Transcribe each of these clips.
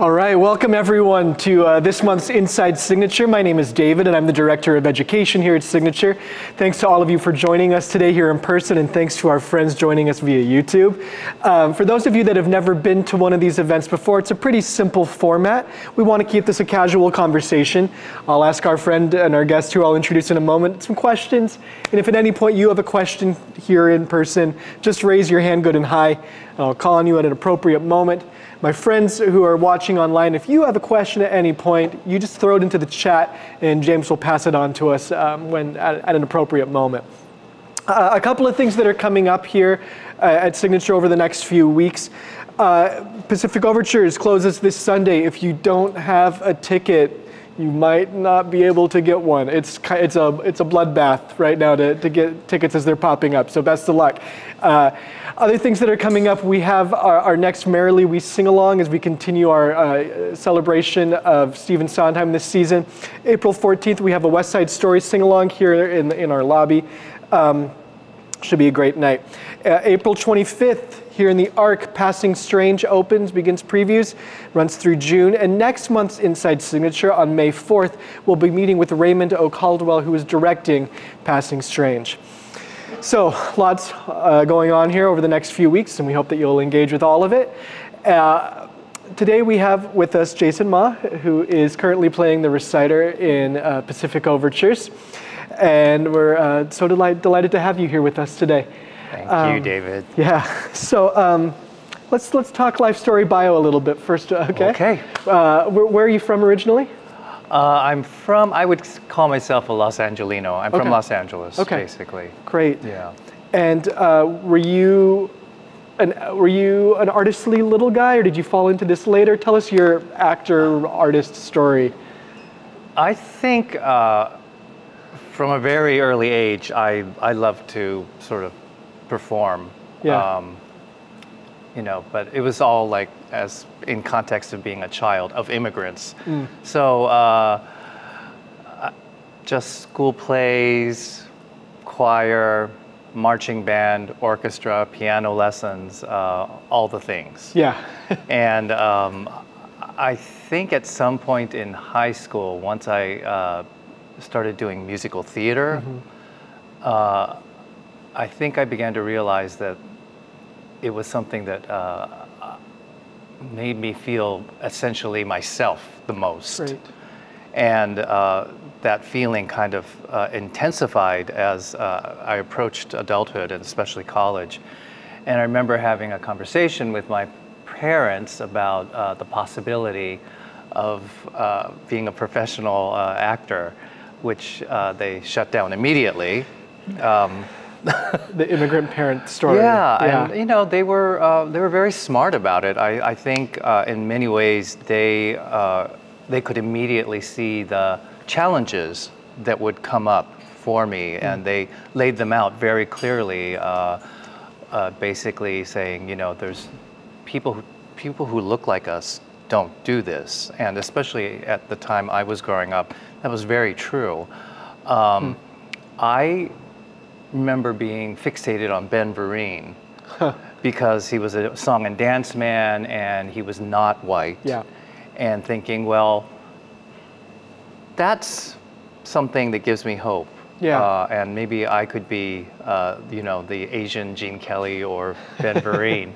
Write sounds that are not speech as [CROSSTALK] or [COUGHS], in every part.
All right, welcome everyone to uh, this month's Inside Signature. My name is David, and I'm the Director of Education here at Signature. Thanks to all of you for joining us today here in person, and thanks to our friends joining us via YouTube. Um, for those of you that have never been to one of these events before, it's a pretty simple format. We want to keep this a casual conversation. I'll ask our friend and our guest, who I'll introduce in a moment, some questions. And if at any point you have a question here in person, just raise your hand good and high, and I'll call on you at an appropriate moment. My friends who are watching online, if you have a question at any point, you just throw it into the chat and James will pass it on to us um, when, at, at, an appropriate moment. Uh, a couple of things that are coming up here uh, at Signature over the next few weeks. Uh, Pacific Overtures closes this Sunday. If you don't have a ticket, you might not be able to get one. It's, it's, a, it's a bloodbath right now to, to get tickets as they're popping up, so best of luck. Uh, other things that are coming up, we have our, our, next Merrily We Sing Along as we continue our uh, celebration of Stephen Sondheim this season. April 14th, we have a West Side Story Sing Along here in, in our lobby. Um, should be a great night. Uh, April 25th, here in the ARK, Passing Strange opens, begins previews, runs through June. And next month's Inside Signature on May 4th, we'll be meeting with Raymond O. Caldwell, who is directing Passing Strange. So, lots uh, going on here over the next few weeks, and we hope that you'll engage with all of it. Uh, today we have with us Jason Ma, who is currently playing the reciter in uh, Pacific Overtures. And we're uh, so delight delighted to have you here with us today. Thank um, you, David. Yeah. [LAUGHS] So um, let's let's talk life story bio a little bit first. Uh, okay. Okay. Uh, where, where, are you from originally? Uh, I'm from. I would call myself a Los Angelino. I'm okay. from Los Angeles, okay. basically. Great. Yeah. And uh, were you an, were you an artistly little guy, or did you fall into this later? Tell us your actor artist story. I think uh, from a very early age, I I love to sort of perform. Yeah. Um, you know, but it was all like as in context of being a child of immigrants. Mm. So uh, just school plays, choir, marching band, orchestra, piano lessons, uh, all the things. Yeah. [LAUGHS] and um, I think at some point in high school, once I uh, started doing musical theater, mm-hmm. Uh, I think I began to realize that it was something that uh, made me feel essentially myself the most. Right. And uh, that feeling kind of uh, intensified as uh, I approached adulthood and especially college. And I remember having a conversation with my parents about uh, the possibility of uh, being a professional actor, which they shut down immediately. Um, [LAUGHS] the immigrant parent story. Yeah, yeah, and you know they were uh, they were very smart about it. I, I think uh, in many ways they uh, they could immediately see the challenges that would come up for me, mm. and they laid them out very clearly. Uh, uh, basically saying, you know, there's people who people who look like us don't do this, and especially at the time I was growing up, that was very true. Um, mm. I remember being fixated on Ben Vereen because he was a song and dance man and he was not white. Yeah. And thinking, well, that's something that gives me hope. Yeah. Uh, and maybe I could be, uh, you know, the Asian Gene Kelly or Ben [LAUGHS] Vereen.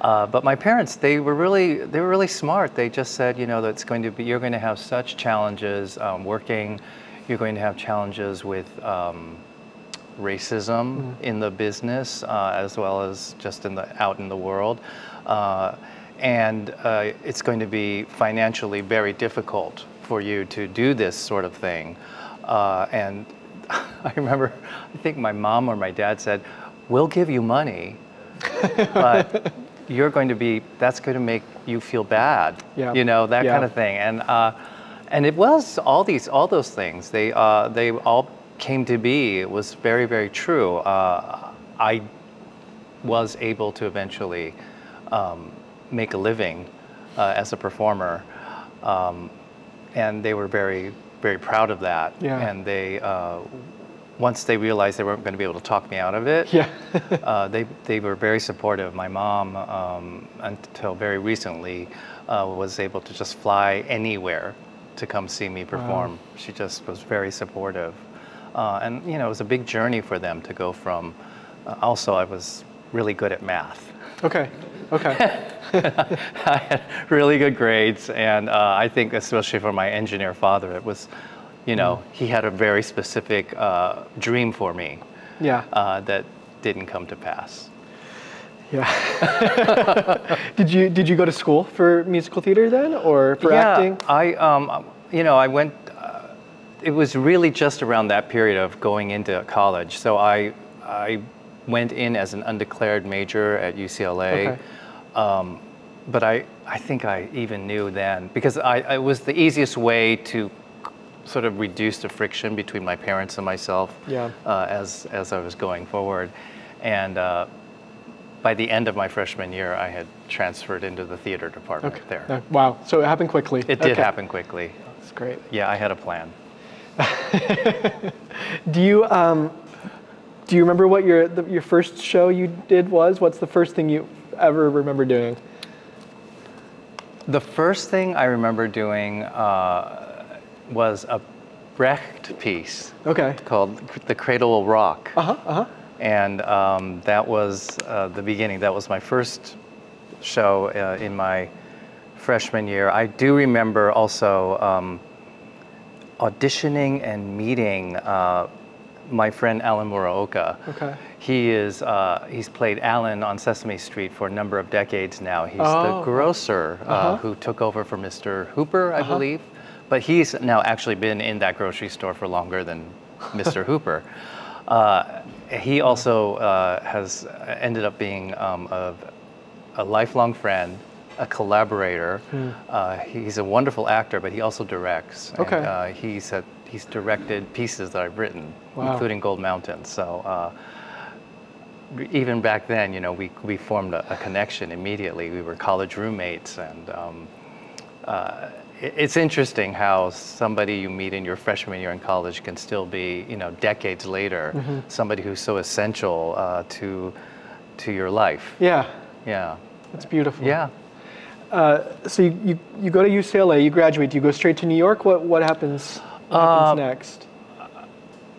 Uh, but my parents, they were really, they were really smart. They just said, you know, that's going to be, you're going to have such challenges um, working. You're going to have challenges with um, racism mm-hmm. in the business uh, as well as just in the out in the world. Uh, and uh, it's going to be financially very difficult for you to do this sort of thing. Uh, and [LAUGHS] I remember, I think my mom or my dad said, "We'll give you money, [LAUGHS] but you're going to be. That's going to make you feel bad. Yeah. You know that yeah. kind of thing." And uh, and it was all these all those things. They uh, they all came to be it was very, very true. Uh, I was able to eventually um, make a living uh, as a performer, um, and they were very, very proud of that. Yeah. And they, uh, once they realized they weren't going to be able to talk me out of it, Yeah. [LAUGHS] uh, they, they were very supportive. My mom, um, until very recently, uh, was able to just fly anywhere to come see me perform. She just was very supportive. Uh, and, you know, it was a big journey for them to go from, uh, also, I was really good at math. okay. Okay. [LAUGHS] I had really good grades, and uh, I think, especially for my engineer father, it was, you know, he had a very specific uh, dream for me Yeah. uh, that didn't come to pass. Yeah. [LAUGHS] did you did you go to school for musical theater then, or for yeah, acting? I, um, you know, I went. Uh, it was really just around that period of going into college. So I, I went in as an undeclared major at UCLA. Okay. Um, but I, I think I even knew then because I, it was the easiest way to sort of reduced the friction between my parents and myself Yeah. uh, as, as I was going forward. And uh, by the end of my freshman year, I had transferred into the theater department Okay. there. Uh, wow. So it happened quickly. It did Okay. happen quickly. That's great. Yeah, I had a plan. [LAUGHS] Do you um, do you remember what your the, your first show you did was? What's the first thing you ever remember doing? The first thing I remember doing uh, was a Brecht piece Okay. called The Cradle Will Rock. Uh huh. Uh huh. And um, that was uh, the beginning. That was my first show uh, in my freshman year. I do remember also um, auditioning and meeting uh, my friend Alan Muraoka. Okay. He is uh, he's played Alan on Sesame Street for a number of decades now. He's Oh. the grocer uh, Uh-huh. who took over for Mr. Hooper, I believe. But he's now actually been in that grocery store for longer than Mr. [LAUGHS] Hooper. Uh, he also uh, has ended up being um, a, a lifelong friend, a collaborator. Hmm. Uh, he's a wonderful actor, but he also directs. And, Okay. uh, he's, he's directed pieces that I've written, Wow. including Gold Mountain. So uh, even back then, you know, we, we formed a, a connection immediately. We were college roommates, and um, uh, it's interesting how somebody you meet in your freshman year in college can still be, you know, decades later, Mm-hmm. somebody who's so essential uh, to to your life. Yeah. Yeah, That's beautiful. yeah. Uh, so you, you, you go to UCLA, you graduate, you go straight to New York? What what happens, what happens Um, next?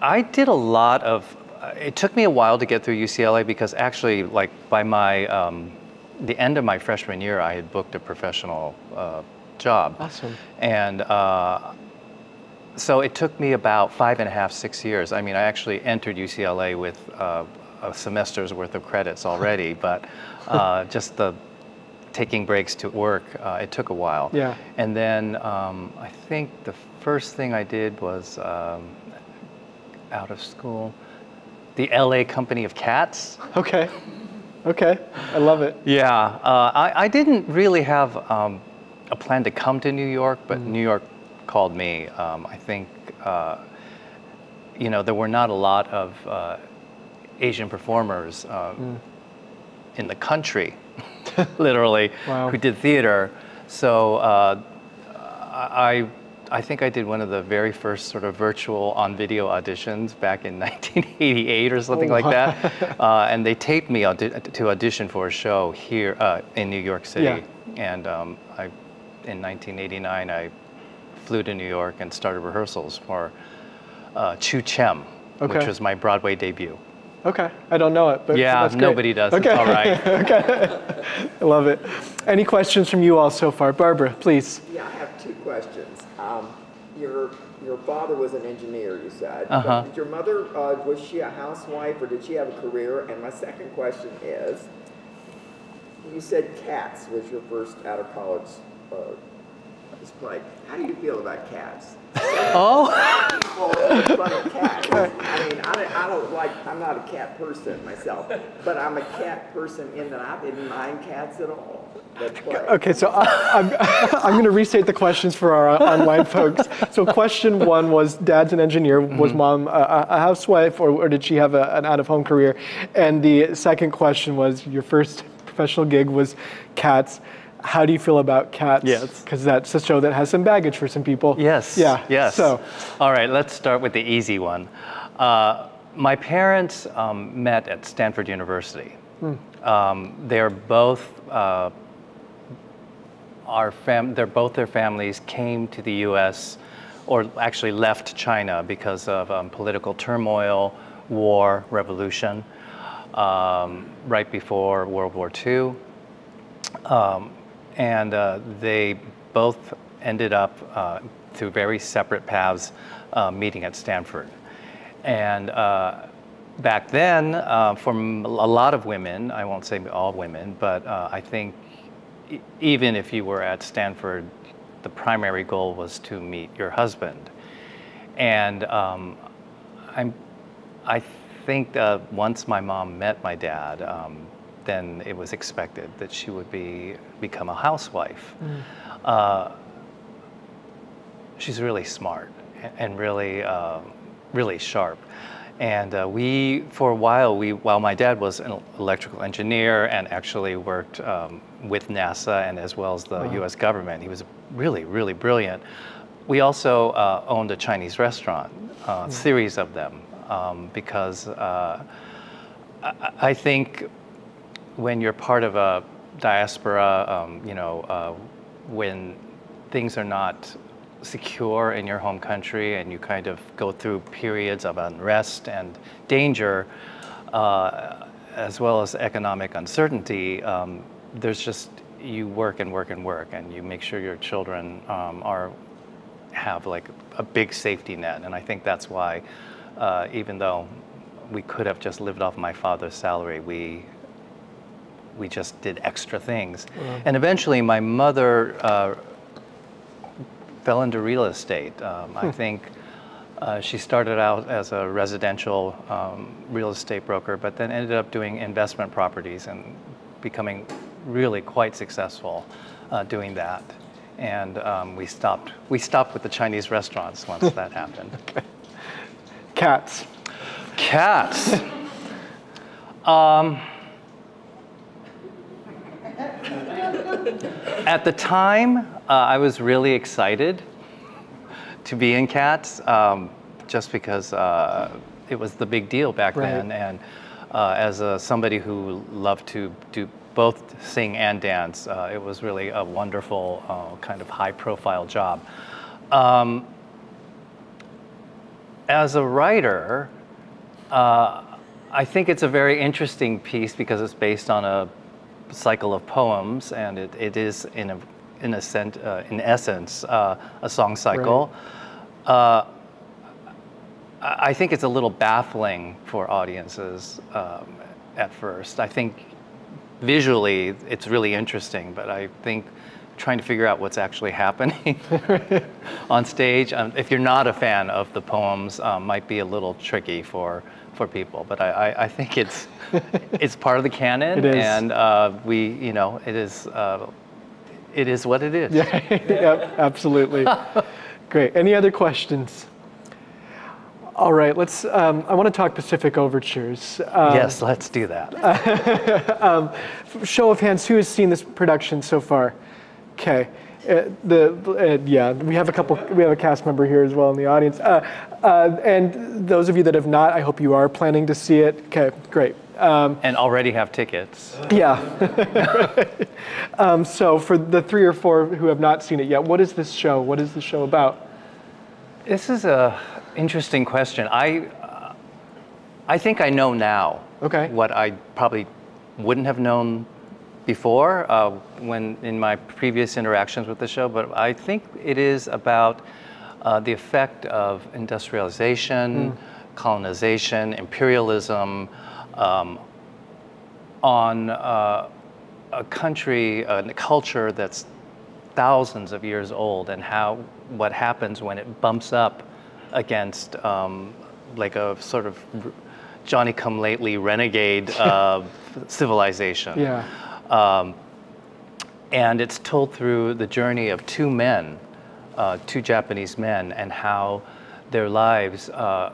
I did a lot of. uh, It took me a while to get through UCLA because actually, like by my um, the end of my freshman year, I had booked a professional uh, job. Awesome. And uh, so it took me about five and a half, six years. I mean, I actually entered UCLA with uh, a semester's worth of credits already, [LAUGHS] but uh, just the taking breaks to work, uh, it took a while. Yeah. And then um, I think the first thing I did was um, out of school, the LA Company of Cats. Okay. Okay. I love it. Yeah, uh, I, I didn't really have um, a plan to come to New York, but New York called me. Um, I think, uh, you know, there were not a lot of uh, Asian performers uh, in the country, [LAUGHS] [LAUGHS] literally, Wow. who did theater. So uh, I, I think I did one of the very first sort of virtual on video auditions back in [LAUGHS] 1988 or something Oh, like that. Uh, and they taped me audi- to audition for a show here uh, in New York City. Yeah. And um, I, in 1989, I flew to New York and started rehearsals for uh, Chu Chem, Okay. which was my Broadway debut. Okay. I don't know it, but Yeah, that's great. nobody does. Okay. It's all right. [LAUGHS] I love it. Any questions from you all so far? Barbara, please. Yeah, I have two questions. Um, your your father was an engineer, you said. Uh-huh. Did your mother uh, was she a housewife or did she have a career? And my second question is, you said Cats was your first out of college uh, display. How do you feel about cats? Oh, People make fun of cats. I mean, I don't, I don't like. I'm not a cat person myself, but I'm a cat person in that I didn't mind cats at all. Okay, so I, I'm, [LAUGHS] I'm going to restate the questions for our uh, online folks. So, question one was Dad's an engineer. Was mom a, a housewife or, or did she have a, an out of home career? And the second question was Your first professional gig was Cats. How do you feel about Cats? Yes. Because that's a show that has some baggage for some people. Yes. Yeah. Yes. So, all right, let's start with the easy one. Uh, my parents um, met at Stanford University. Um, they're both uh, our fam- they're both their families came to the U.S. or actually left China because of um, political turmoil, war, revolution, um, right before World War II, um, and uh, they both ended up uh, through very separate paths uh, meeting at Stanford, and. Uh, back then, uh, for a lot of women, I won't say all women, but uh, I think even if you were at Stanford, the primary goal was to meet your husband. And um, I'm, I think once my mom met my dad, um, then it was expected that she would be become a housewife. Uh, she's really smart and really, uh, really sharp. And uh, we, for a while, we, while my dad was an electrical engineer and actually worked um, with NASA and as well as the U.S. government, he was really, really brilliant. We also uh, owned a Chinese restaurant, a series of them, um, because uh, I, I think when you're part of a diaspora, um, you know, uh, when things are not secure in your home country and you kind of go through periods of unrest and danger, uh, as well as economic uncertainty, um, there's just, you work and work and work and you make sure your children um, are have like a big safety net. And I think that's why, uh, even though we could have just lived off my father's salary, we we just did extra things. And eventually, my mother uh, fell into real estate. Um, I think uh, she started out as a residential um, real estate broker, but then ended up doing investment properties and becoming really quite successful uh, doing that. And um, we stopped. We stopped with the Chinese restaurants once [LAUGHS] that happened. Cats. Cats. um, at the time, uh, I was really excited to be in Cats, um, just because uh, it was the big deal back Right. then. And uh, as a, somebody who loved to do both sing and dance, uh, it was really a wonderful uh, kind of high-profile job. Um, as a writer, uh, I think it's a very interesting piece because it's based on a cycle of poems, and it, it is in a in a sent, uh, in essence uh, a song cycle. Uh, I I think it's a little baffling for audiences um, at first. I think visually it's really interesting, but I think trying to figure out what's actually happening [LAUGHS] on stage, um, if you're not a fan of the poems, um, might be a little tricky for for people. But I, I, I think it's [LAUGHS] it's part of the canon, and uh, we, you know, it is. Uh, it is what it is. Yeah, [LAUGHS] absolutely. [LAUGHS] Great. Any other questions? All right, let's. Um, I want to talk Pacific Overtures. Um, Yes, let's do that. Show of hands, who has seen this production so far? Okay. Uh, the uh, yeah, we have a couple. We have a cast member here as well in the audience. Uh, uh, and those of you that have not, I hope you are planning to see it. Okay, great. Um, and already have tickets. yeah. [LAUGHS] um, so for the three or four who have not seen it yet, what is this show? What is the show about? This is a interesting question. I, uh, I think I know now. Okay. What I probably wouldn't have known before uh, when in my previous interactions with the show, but I think it is about uh, the effect of industrialization, colonization, imperialism um, on uh, a country, a culture that's thousands of years old, and how what happens when it bumps up against um, like a sort of Johnny come lately renegade uh, [LAUGHS] civilization. Yeah. Um, and it's told through the journey of two men, uh, two Japanese men, and how their lives uh,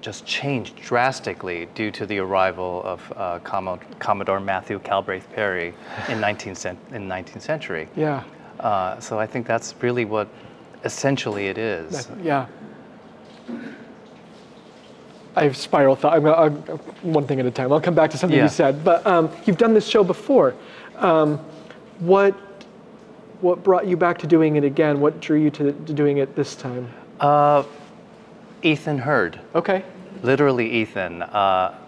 just changed drastically due to the arrival of uh, Commo- Commodore Matthew Calbraith Perry in [LAUGHS] 19th, cent- in 19th century. Yeah. Uh, so I think that's really what essentially it is. Yeah. I have spiral thought. I'm, I'm, one thing at a time. I'll come back to something Yeah. you said. But um, you've done this show before. Um, what what brought you back to doing it again? What drew you to, to doing it this time? Uh, Ethan Heard. Okay. literally Ethan. Uh,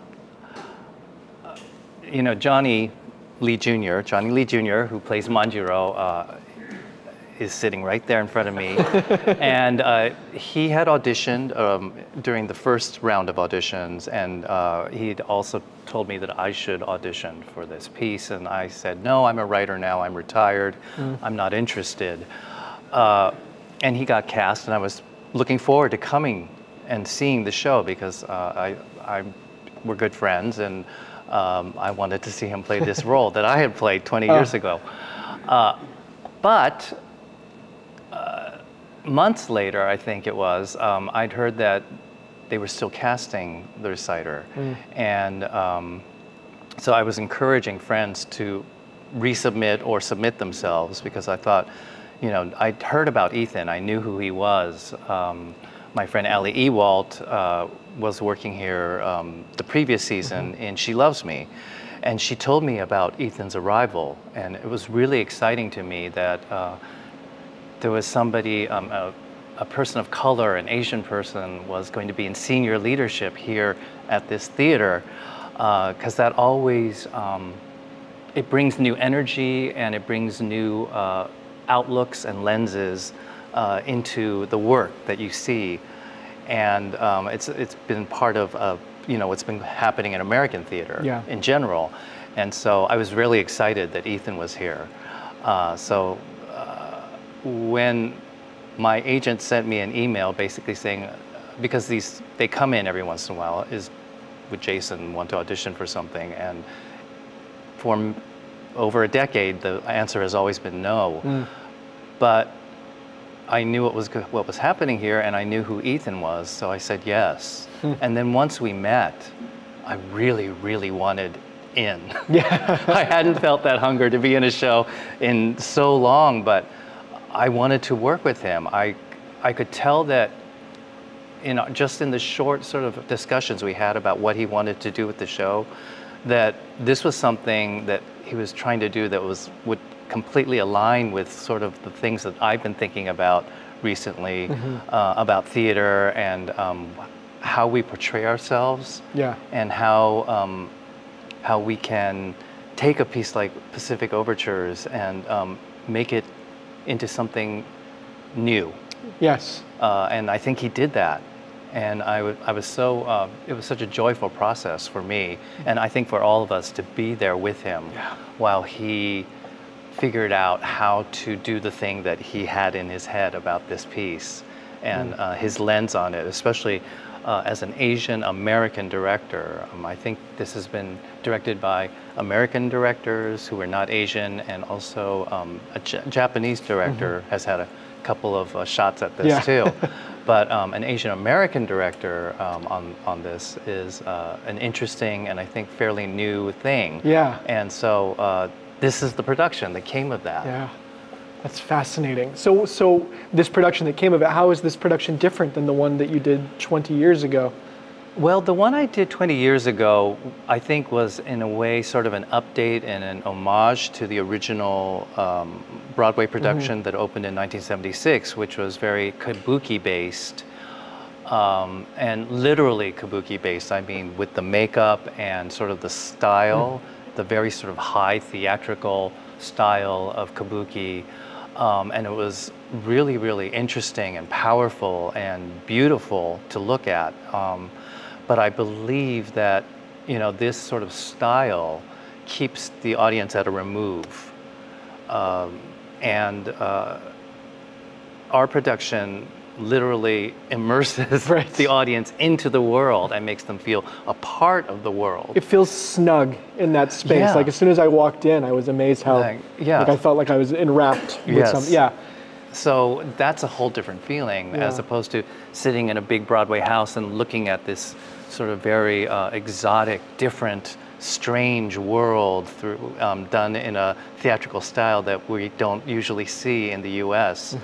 you know, Johnny Lee Jr., Johnny Lee Jr., who plays Manjiro, uh, is sitting right there in front of me. [LAUGHS] and uh, he had auditioned um, during the first round of auditions, and uh, he'd also told me that I should audition for this piece. And I said, No, I'm a writer now, I'm retired, I'm not interested. Uh, and he got cast, and I was looking forward to coming and seeing the show because uh, I, I, we're good friends, and um, I wanted to see him play this [LAUGHS] role that I had played 20 years ago. Uh, but months later, I think it was, um, I'd heard that they were still casting the reciter, and um, so I was encouraging friends to resubmit or submit themselves because I thought, you know, I'd heard about Ethan, I knew who he was. Um, my friend Ali Ewoldt uh, was working here um, the previous season in She Loves Me, and she told me about Ethan's arrival, and it was really exciting to me that uh, there was somebody, um, a, a person of color, an Asian person, was going to be in senior leadership here at this theater, because that always um, it brings new energy and it brings new uh, outlooks and lenses uh, into the work that you see, and um, it's it's been part of uh, you know what's been happening in American theater Yeah. in general, and so I was really excited that Ethan was here. Uh, so uh, when my agent sent me an email basically saying because these they come in every once in a while is would Jason want to audition for something and for m- over a decade the answer has always been no. Hmm. But I knew what was what was happening here and I knew who Ethan was so I said yes. Hmm. And then once we met I really really wanted in. Yeah. [LAUGHS] I hadn't felt that hunger to be in a show in so long, but I wanted to work with him. I, I could tell that, know, just in the short sort of discussions we had about what he wanted to do with the show, that this was something that he was trying to do that was would completely align with sort of the things that I've been thinking about recently uh, about theater and um, how we portray ourselves Yeah. and how um, how we can take a piece like Pacific Overtures and um, make it into something new. Yes. Uh, and I think he did that. And I I was so, uh, it was such a joyful process for me, and I think for all of us to be there with him Yeah. while he figured out how to do the thing that he had in his head about this piece and uh, his lens on it, especially uh, as an Asian American director. Um, I think this has been directed by American directors who are not Asian, and also um, a Japanese director has had a couple of uh, shots at this Yeah. too. [LAUGHS] But um, an Asian American director um, on, on this is uh, an interesting and I think fairly new thing. Yeah. And so uh, this is the production that came of that. Yeah. That's fascinating. So, so this production that came of it, how is this production different than the one that you did 20 years ago? Well, the one I did 20 years ago, I think, was in a way sort of an update and an homage to the original um, Broadway production that opened in 1976, which was very kabuki based. Um, and literally kabuki based, I mean, with the makeup and sort of the style, the very sort of high theatrical style of kabuki. Um, and it was really, really interesting and powerful and beautiful to look at. Um, but I believe that you know this sort of style keeps the audience at a remove, um, and uh, our production literally immerses [LAUGHS] Right. the audience into the world and makes them feel a part of the world. It feels snug in that space. Yeah. Like as soon as I walked in, I was amazed how Like, yeah. like I felt like I was enwrapped with Yes. some yeah. So that's a whole different feeling as opposed to sitting in a big Broadway house and looking at this sort of very uh, exotic, different, strange world through, um, done in a theatrical style that we don't usually see in the U.S.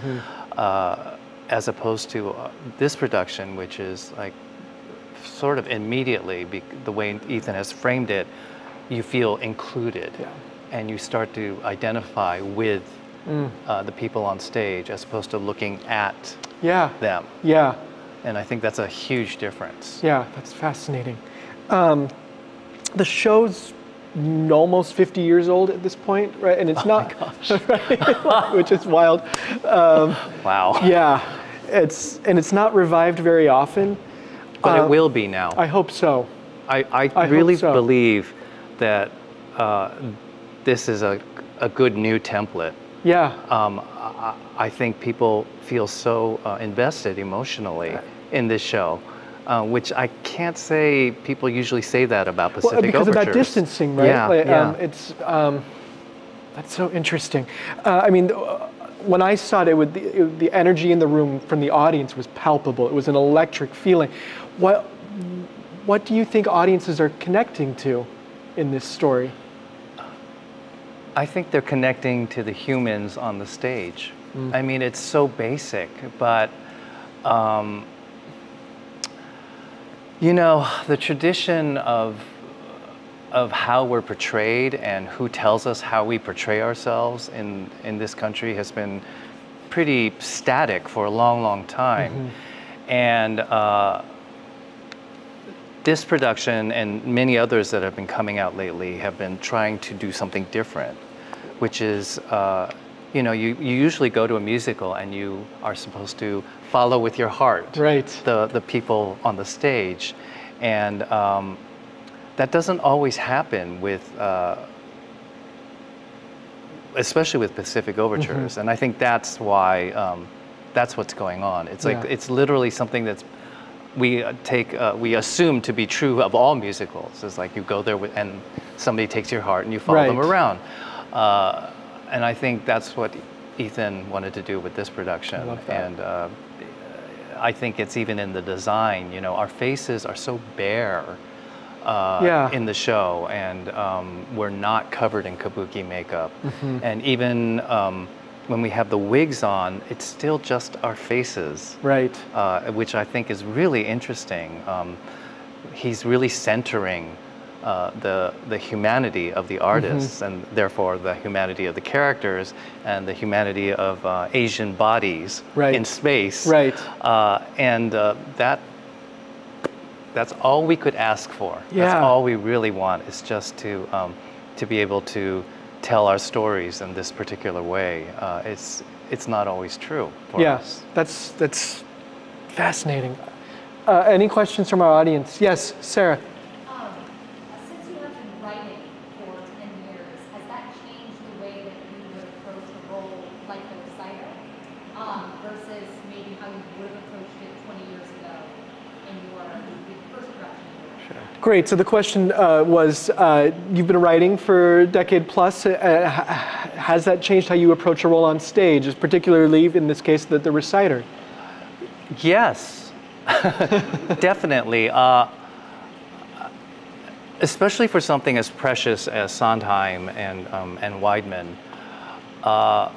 Uh, as opposed to uh, this production, which is like sort of immediately, be, the way Ethan has framed it, you feel included. Yeah. And you start to identify with Mm. uh, the people on stage as opposed to looking at Yeah. them. Yeah. And I think that's a huge difference. Yeah, that's fascinating. Um, the show's almost 50 years old at this point, right? And it's Oh not, [LAUGHS] right? which is wild. [LAUGHS] Wow. Yeah, it's and it's not revived very often. But Uh, it will be now. I hope so. I, I, I really so. believe that uh, this is a, a good new template. Yeah, Um, I, I think people feel so uh, invested emotionally in this show, uh, which I can't say people usually say that about Pacific well, because of that distancing, right? Yeah, Like, yeah. Um, it's um, that's so interesting. Uh, I mean, when I saw it, it would, the, it, the energy in the room from the audience was palpable. It was an electric feeling. What what do you think audiences are connecting to in this story? I think they're connecting to the humans on the stage. I mean, it's so basic, but um, you know, the tradition of of how we're portrayed and who tells us how we portray ourselves in in this country has been pretty static for a long, long time, and. Uh, this production and many others that have been coming out lately have been trying to do something different, which is, uh, you know, you, you usually go to a musical and you are supposed to follow with your heart Right. the, the people on the stage. And um, that doesn't always happen with, uh, especially with Pacific Overtures. And I think that's why, um, that's what's going on. It's like, Yeah. it's literally something that's we uh, take uh, we assume to be true of all musicals It's like you go there with, and somebody takes your heart and you follow them around uh, and i think that's what ethan wanted to do with this production that. and uh, i think it's even in the design you know our faces are so bare uh, Yeah. in the show and um, we're not covered in kabuki makeup Mm-hmm. and even um, when we have the wigs on it's still just our faces Right. uh, which I think is really interesting. Um, he's really centering uh, the the humanity of the artists, and therefore the humanity of the characters, and the humanity of uh, Asian bodies Right. in space. Right. Uh, and uh, that that's all we could ask for. Yeah. That's all we really want is just to um, to be able to tell our stories in this particular way. Uh, it's it's not always true for Yeah, us. that's that's fascinating. Uh, any questions from our audience? Yes, Sarah. Um, since you have been writing for 10 years, has that changed the way that you would approach a role like the reciter um, versus maybe how you would have approached it 20 years ago in your the first production? you were in? Great. So the question uh, was, uh, you've been writing for a decade plus. Uh, has that changed how you approach a role on stage, particularly in this case, the, the reciter? Yes, [LAUGHS] definitely. Uh, especially for something as precious as Sondheim and, um, and Weidman. Uh,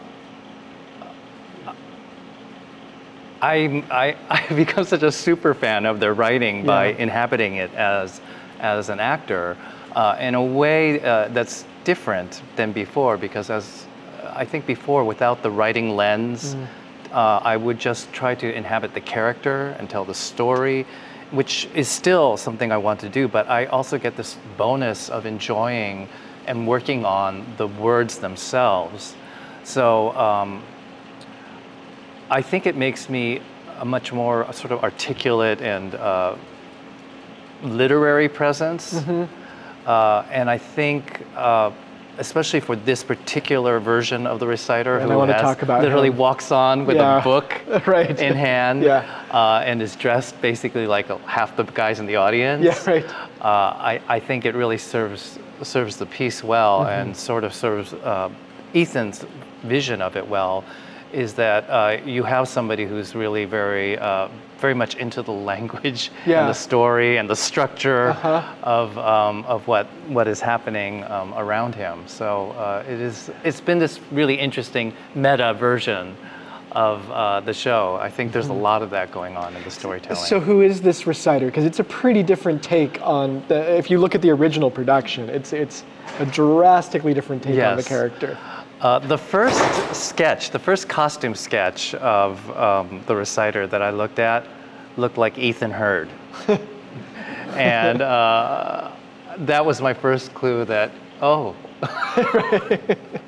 I, [LAUGHS] I, I've become such a super fan of their writing by Yeah. inhabiting it as, as an actor uh, in a way uh, that's different than before because as I think before without the writing lens uh, I would just try to inhabit the character and tell the story which is still something I want to do but I also get this bonus of enjoying and working on the words themselves. So um, I think it makes me a much more sort of articulate and uh, literary presence. Uh, and I think, uh, especially for this particular version of the reciter, And who I wanna talk about literally him. walks on with Yeah. a book [LAUGHS] Right. in hand Yeah. uh, and is dressed basically like half the guys in the audience. Yeah, right. Uh, I, I think it really serves serves the piece well Mm-hmm. and sort of serves uh, Ethan's vision of it well. Is that uh, you have somebody who's really very uh, very much into the language Yeah. and the story and the structure Uh-huh. of um, of what what is happening um, around him. So uh, it is it's been this really interesting meta version of uh, the show. I think there's a lot of that going on in the storytelling. Mm-hmm. So who is this reciter? Because it's a pretty different take on the. If you look at the original production, it's it's a drastically different take on the character. Uh, the first sketch, the first costume sketch of um, the reciter that I looked at looked like Ethan Heard. [LAUGHS] and uh, that was my first clue that, oh, [LAUGHS]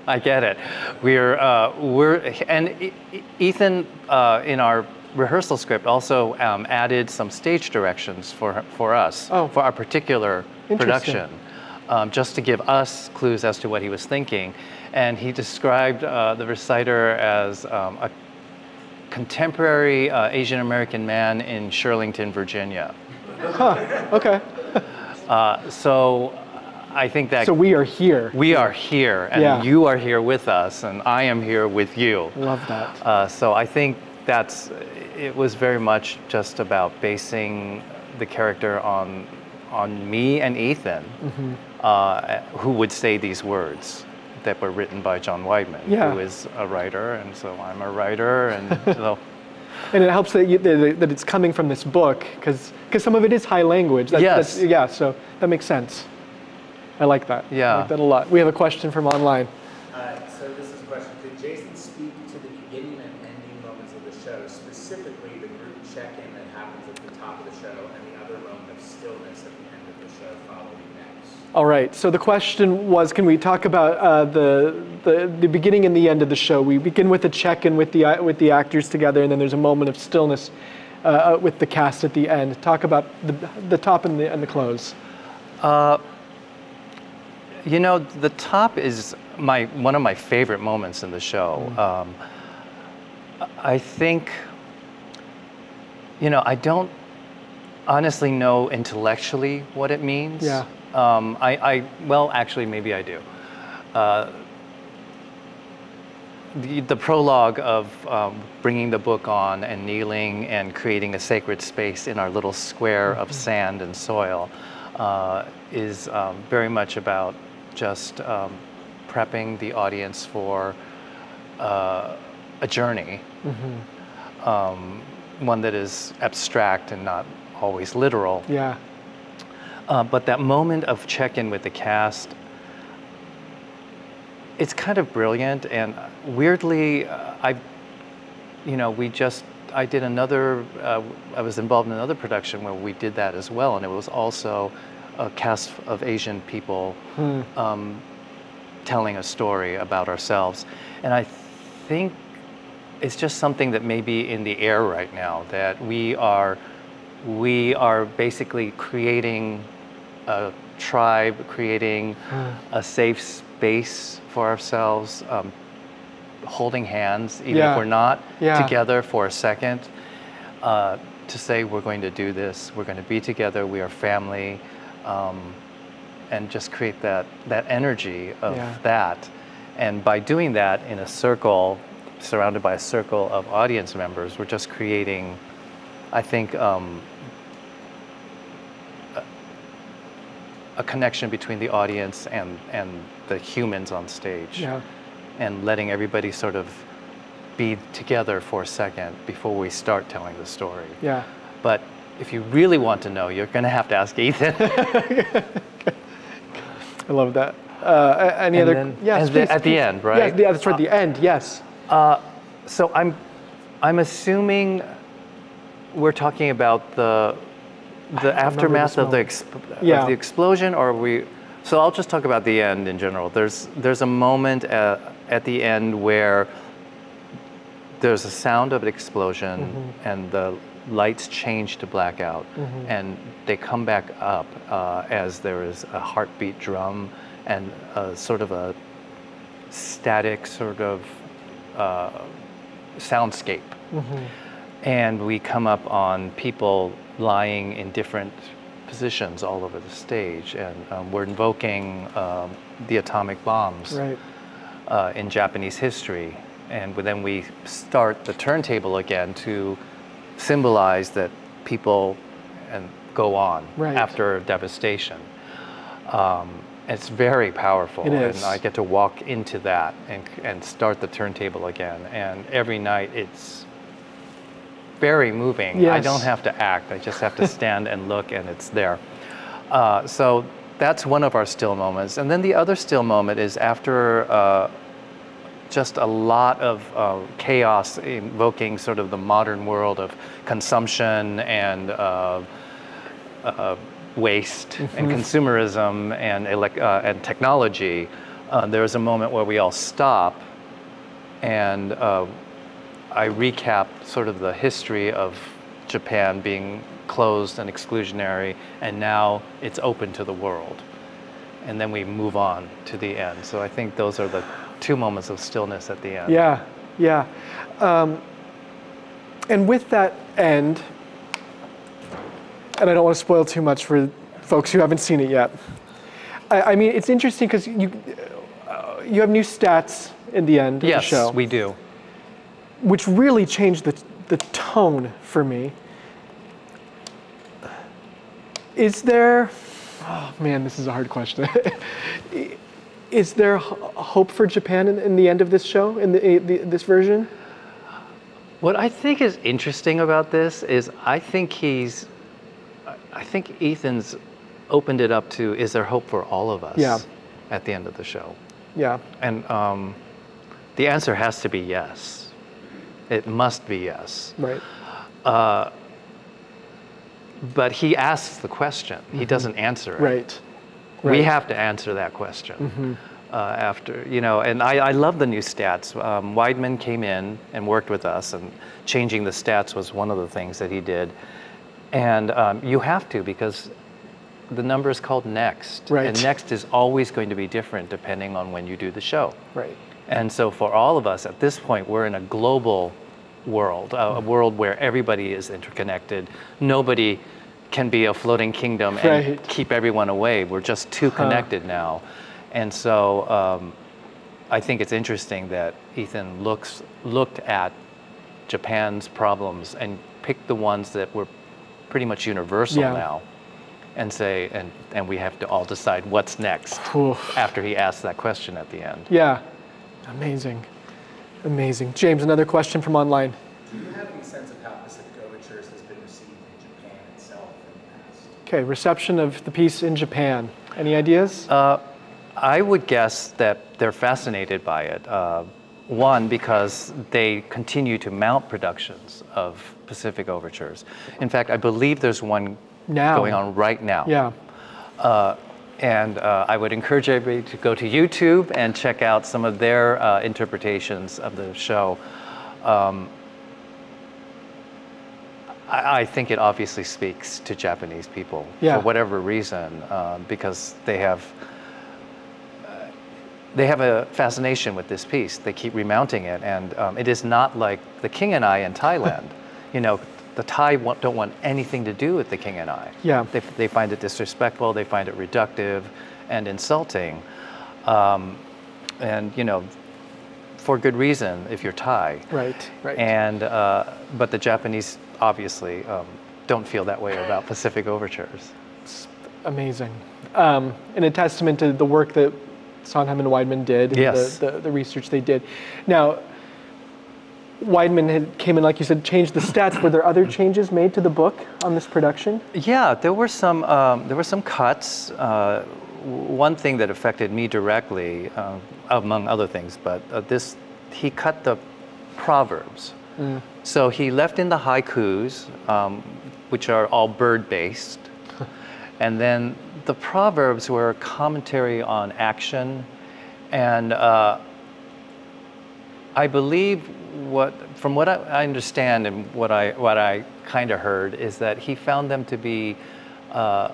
I get it. We're, uh, we're and Ethan uh, in our rehearsal script also um, added some stage directions for, for us, Oh. for our particular production um, just to give us clues as to what he was thinking. And he described uh, the reciter as um, a contemporary uh, Asian American man in Shirlington, Virginia. Huh, Okay. Uh, so I think that So we are here. we are here, and Yeah. you are here with us, and I am here with you. Love that. Uh, so I think that's it was very much just about basing the character on on me and Ethan, Mm-hmm. uh, who would say these words that were written by John Weidman, Yeah. who is a writer, and so I'm a writer, and [LAUGHS] so And it helps that, you, that it's coming from this book because some of it is high language. That, Yes. That's, yeah. So that makes sense. I like that. I Yeah. like that a lot. We have a question from online. Uh, so this is a question. Could Jason speak to the beginning and ending moments of the show, specifically the group check-in that happens at the top of the show and the other moment of stillness at the end of the show following next? All right. So the question was, can we talk about uh, the, the the beginning and the end of the show? We begin with a check-in with the uh, with the actors together, and then there's a moment of stillness uh, uh, with the cast at the end. Talk about the the top and the and the close. You know, the top is my one of my favorite moments in the show. Um, I think, you know, I don't honestly know intellectually what it means. Yeah. Um, I, I, well, actually, maybe I do. Uh, the, the prologue of um, bringing the book on and kneeling and creating a sacred space in our little square of sand and soil uh, is um, very much about just um, prepping the audience for uh, a journey, um, one that is abstract and not always literal. Yeah. Uh, but that moment of check-in with the cast, it's kind of brilliant. And weirdly, uh, I, you know, we just I did another. Uh, I was involved in another production where we did that as well, and it was also a cast of Asian people um, telling a story about ourselves. And I think it's just something that may be in the air right now that we are we are basically creating a tribe creating a safe space for ourselves um, holding hands even Yeah. if we're not Yeah. together for a second uh, to say we're going to do this we're going to be together we are family um, and just create that that energy of Yeah. that and by doing that in a circle surrounded by a circle of audience members we're just creating i think um, a connection between the audience and and the humans on stage Yeah. and letting everybody sort of be together for a second before we start telling the story Yeah. but if you really want to know you're going to have to ask ethan [LAUGHS] I love that. Uh, any And other? then- yes. and the- please, at the end, right? Yeah, yeah, that's right. The end. Yes. So I'm, I'm assuming we're talking about the, the aftermath of the, exp- Yeah. of the explosion, or we. So I'll just talk about the end in general. There's there's a moment at, at the end where there's a sound of an explosion, Mm-hmm. and the lights change to blackout, and they come back up uh, as there is a heartbeat drum and a sort of a static sort of uh, soundscape. And we come up on people lying in different positions all over the stage, and um, we're invoking um, the atomic bombs Right. uh, in Japanese history. And then we start the turntable again to symbolize that people and go on Right. after devastation. Um, It's very powerful, It and I get to walk into that and and start the turntable again. And every night it's very moving. I don't have to act; I just have to [LAUGHS] stand and look, and it's there. Uh, so that's one of our still moments. And then the other still moment is after. Uh, just a lot of uh, chaos invoking sort of the modern world of consumption and uh, uh, waste and consumerism and, uh, and technology, uh, there's a moment where we all stop and uh, I recap sort of the history of Japan being closed and exclusionary, and now it's open to the world. And then we move on to the end. So I think those are the two moments of stillness at the end. Yeah, yeah. Um, and with that end, and I don't want to spoil too much for folks who haven't seen it yet. I, I mean, it's interesting because you uh, you have new stats in the end of Yes, the show, Yes, we do. Which really changed the the tone for me. Is there? Oh man, this is a hard question. [LAUGHS] is there hope for Japan in, in the end of this show, in the, the, this version? What I think is interesting about this is I think he's, I think Ethan's opened it up to is there hope for all of us Yeah. at the end of the show? Yeah. And um, the answer has to be yes. It must be yes. Right. But he asks the question, he doesn't answer it. Mm-hmm. Right. We Mm-hmm. have to answer that question uh, after, you know, and I, I love the new stats. Um, Weidman came in and worked with us, and changing the stats was one of the things that he did. And um, you have to because the number is called next. Right. And next is always going to be different depending on when you do the show. Right. And so for all of us at this point, we're in a global world, a, a world where everybody is interconnected. Nobody can be a floating kingdom and Right. keep everyone away. We're just too connected now. And so um, I think it's interesting that Ethan looks looked at Japan's problems and picked the ones that were pretty much universal Yeah. now and say and, and we have to all decide what's next Oof. after he asks that question at the end. Yeah. Amazing. Amazing. James, another question from online. Do you have any sense of how Pacific Overtures has been received in Japan itself in the past? Okay, reception of the piece in Japan. Any ideas? Uh, I would guess that they're fascinated by it. Uh, one, because they continue to mount productions of Pacific Overtures. In fact, I believe there's one Now. going on right now. yeah. Uh, and uh, I would encourage everybody to go to YouTube and check out some of their uh, interpretations of the show. Um, I, I think it obviously speaks to Japanese people Yeah. for whatever reason, uh, because they have uh, they have a fascination with this piece. They keep remounting it, and um, it is not like the King and I in Thailand. [LAUGHS] you know, the Thai wa- don't want anything to do with the King and I. Yeah. They, they find it disrespectful. They find it reductive and insulting, um, and you know, for good reason if you're Thai. Right. Right. And uh, but the Japanese obviously um, don't feel that way about Pacific overtures. It's Amazing. Um, and a testament to the work that Sondheim and Weidman did, and Yes. the, the, the research they did. Now, Weidman had came in, like you said, changed the stats. Were there other changes made to the book on this production? Yeah, there were some um, there were some cuts. Uh, one thing that affected me directly, uh, among other things, but uh, this he cut the proverbs. So he left in the haikus, um, which are all bird based, [LAUGHS] and then the proverbs were commentary on action, and uh, I believe what, from what I, understand and what I, what I kind of heard is that he found them to be uh,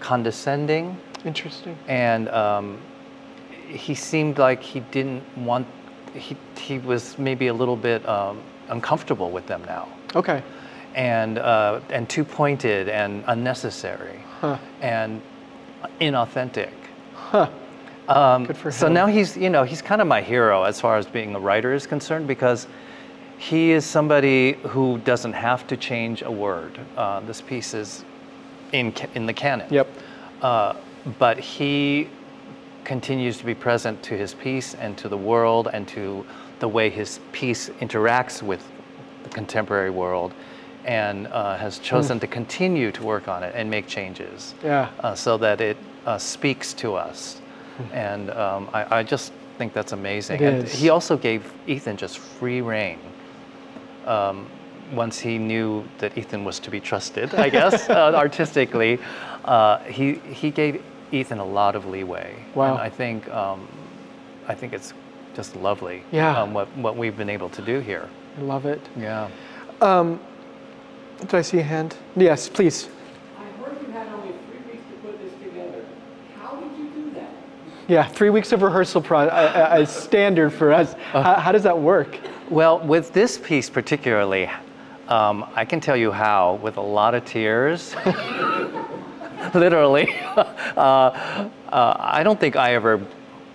condescending Interesting. and um, he seemed like he didn't want, he, he was maybe a little bit um, uncomfortable with them now Okay. and, uh, and too pointed and unnecessary Huh. and inauthentic. Huh. Um, Good for so him. now he's, you know, he's kind of my hero as far as being a writer is concerned because he is somebody who doesn't have to change a word. Uh, this piece is in, in the canon. Yep. Uh, but he continues to be present to his piece and to the world and to the way his piece interacts with the contemporary world and uh, has chosen to continue to work on it and make changes Yeah. uh, so that it uh, speaks to us. And um, I, I just think that's amazing. It and is. he also gave Ethan just free reign. Um, once he knew that Ethan was to be trusted, I guess, [LAUGHS] uh, artistically, uh, he, he gave Ethan a lot of leeway. Wow. And I think, um, I think it's just lovely Yeah. um, what, what we've been able to do here. I love it. Yeah. Did I see a hand? Yes, please. I heard you had only three weeks to put this together. How did you do that? Yeah, three weeks of rehearsal pro- uh, uh, is standard for us. How, how does that work? Well, with this piece particularly, um, I can tell you how, with a lot of tears, [LAUGHS] literally. [LAUGHS] uh, uh, I don't think I ever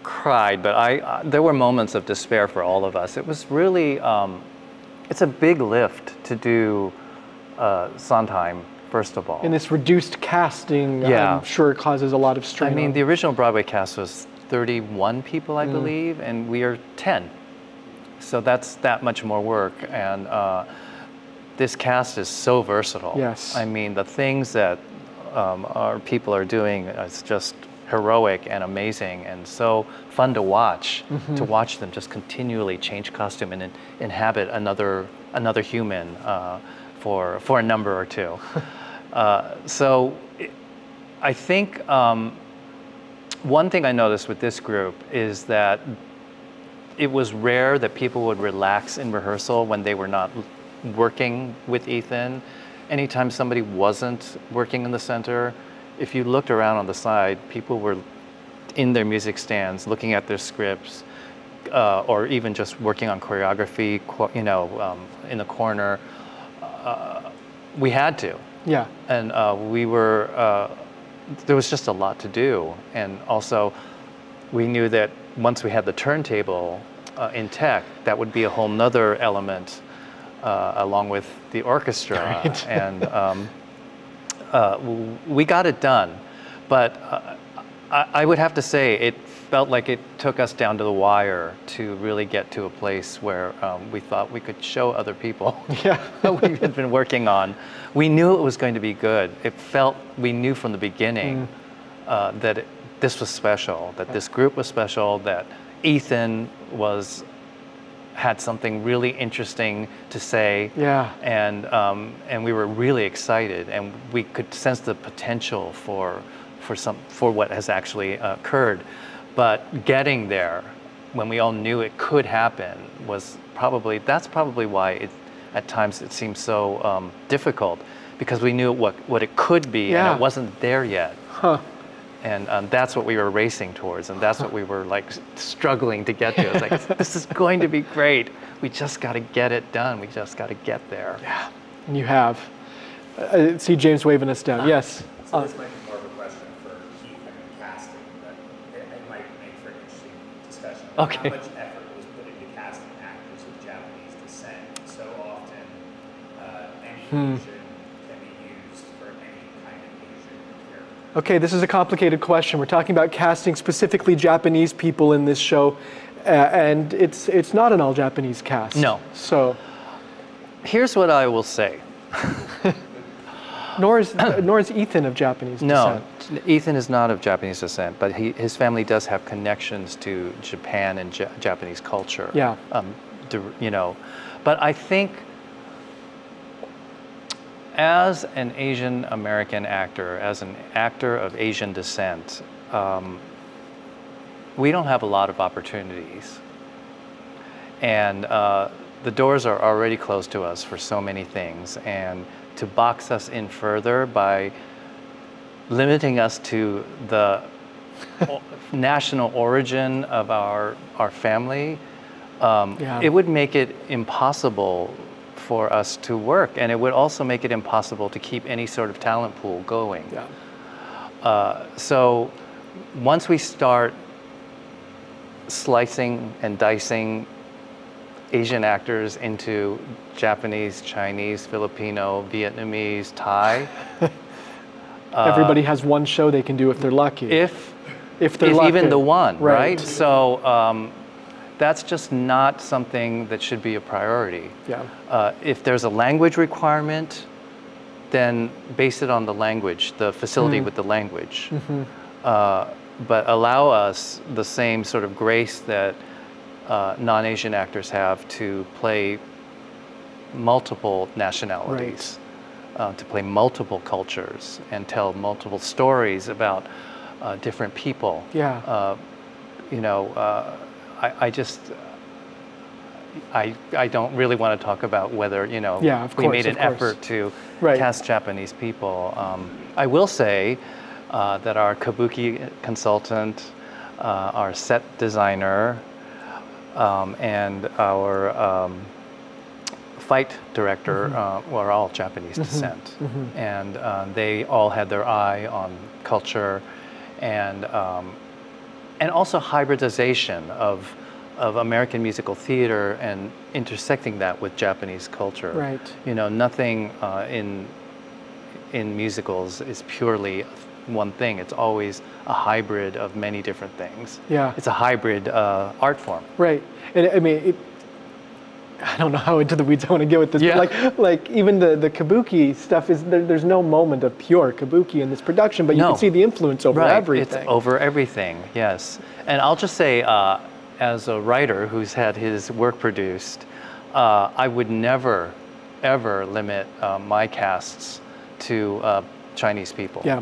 cried, but I, uh, there were moments of despair for all of us. It was really, um, it's a big lift to do uh, Sondheim, first of all. In this reduced casting, Yeah. I'm sure causes a lot of strain. I mean, the original Broadway cast was 31 people, I believe, and we are 10. So that's that much more work. And uh, this cast is so versatile. Yes. I mean, the things that um, our people are doing is just heroic and amazing and so fun to watch to watch them just continually change costume and in- inhabit another another human uh, for for a number or two [LAUGHS] uh, so i think um, one thing i noticed with this group is that it was rare that people would relax in rehearsal when they were not working with Ethan. Anytime somebody wasn't working in the center, if you looked around on the side, people were in their music stands looking at their scripts uh, or even just working on choreography, you know, um, in the corner. Uh, we had to yeah, and uh, we were uh, there was just a lot to do. And also we knew that once we had the turntable uh, in tech that would be a whole nother element uh, along with the orchestra. [LAUGHS] Right. and um, uh, we got it done. But uh, I, I would have to say it felt like it took us down to the wire to really get to a place where um, we thought we could show other people [LAUGHS] yeah. [LAUGHS] what we had been working on. We knew it was going to be good. It felt, we knew from the beginning uh, that it, this was special, that this group was special, that Ethan was had something really interesting to say. Yeah. And, um, and we were really excited and we could sense the potential for, for, some, for what has actually uh, occurred. But getting there, when we all knew it could happen, was probably, that's probably why it, at times it seemed so um, difficult because we knew what, what it could be Yeah. and it wasn't there yet. Huh. And um, that's what we were racing towards, and that's what we were like struggling to get to. It's like, [LAUGHS] this is going to be great. We just got to get it done. We just got to get there. Yeah. And you have. Uh, I see James waving us down. Yes. So Uh, this might be more of a question for Keith and casting, but it, it might make for an interesting discussion. [LAUGHS] Okay. How much effort was put into casting actors of Japanese descent? So often, uh, any Hmm. Asian can be used for any kind of Asian character. Okay, this is a complicated question. We're talking about casting specifically Japanese people in this show, uh, and it's it's not an all Japanese cast. No. So, Here's what I will say. Nor is [COUGHS] nor is Ethan of Japanese No, descent. Ethan is not of Japanese descent, but he, his family does have connections to Japan and Ja- Japanese culture. Yeah. Um, you know, but I think as an Asian American actor, as an actor of Asian descent, um, we don't have a lot of opportunities. And uh, the doors are already closed to us for so many things. And to box us in further by limiting us to the [LAUGHS] national origin of our, our family, um, Yeah. it would make it impossible for us to work. And it would also make it impossible to keep any sort of talent pool going. Yeah. Uh, so once we start slicing and dicing Asian actors into Japanese, Chinese, Filipino, Vietnamese, Thai, [LAUGHS] Everybody has one show they can do if they're lucky. if If they're if lucky. even the one, Right. right? So um, that's just not something that should be a priority. Yeah. Uh, if there's a language requirement, then base it on the language, the facility with the language. Uh, but allow us the same sort of grace that uh, non-Asian actors have to play multiple nationalities, uh, to play multiple cultures, and tell multiple stories about uh, different people. Yeah. Uh, you know, uh, I, I just. I, I don't really want to talk about whether you know Yeah, we course, made an effort to Right. cast Japanese people. Um, I will say uh, that our kabuki consultant, uh, our set designer, um, and our um, fight director Mm-hmm. uh, were all Japanese descent, and uh, they all had their eye on culture, and um, and also hybridization of of American musical theater and intersecting that with Japanese culture. Right. You know, nothing uh, in in musicals is purely one thing. It's always a hybrid of many different things. Yeah. It's a hybrid uh, art form. Right. And I mean, it, I don't know how into the weeds I want to get with this, Yeah. but like, like even the, the kabuki stuff is there, there's no moment of pure kabuki in this production, but you No. can see the influence over right. everything. It's over everything, yes. And I'll just say, uh, as a writer who's had his work produced, uh, I would never, ever limit uh, my casts to uh, Chinese people. yeah.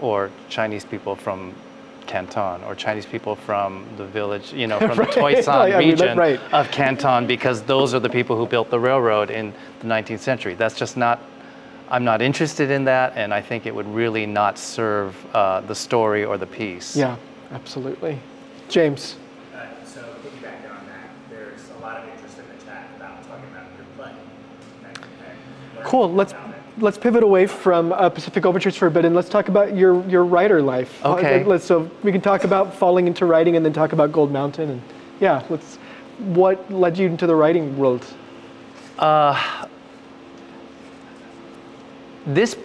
Or Chinese people from Canton, or Chinese people from the village, you know, [LAUGHS] from Right. the Toisan [LAUGHS] I mean, that- region right. of Canton, because those are the people who built the railroad in the 19th century. That's just not, I'm not interested in that, and I think it would really not serve uh, the story or the piece. Yeah, absolutely. James. Uh, so piggybacking on that, there's a lot of interest in the chat about talking about your play. and- and Cool. Let's about it. Let's pivot away from uh, Pacific Overtures for a bit, and let's talk about your your writer life. Uh, Okay. let's, so we can talk about falling into writing, and then talk about Gold Mountain, and yeah, let's. What led you into the writing world? This,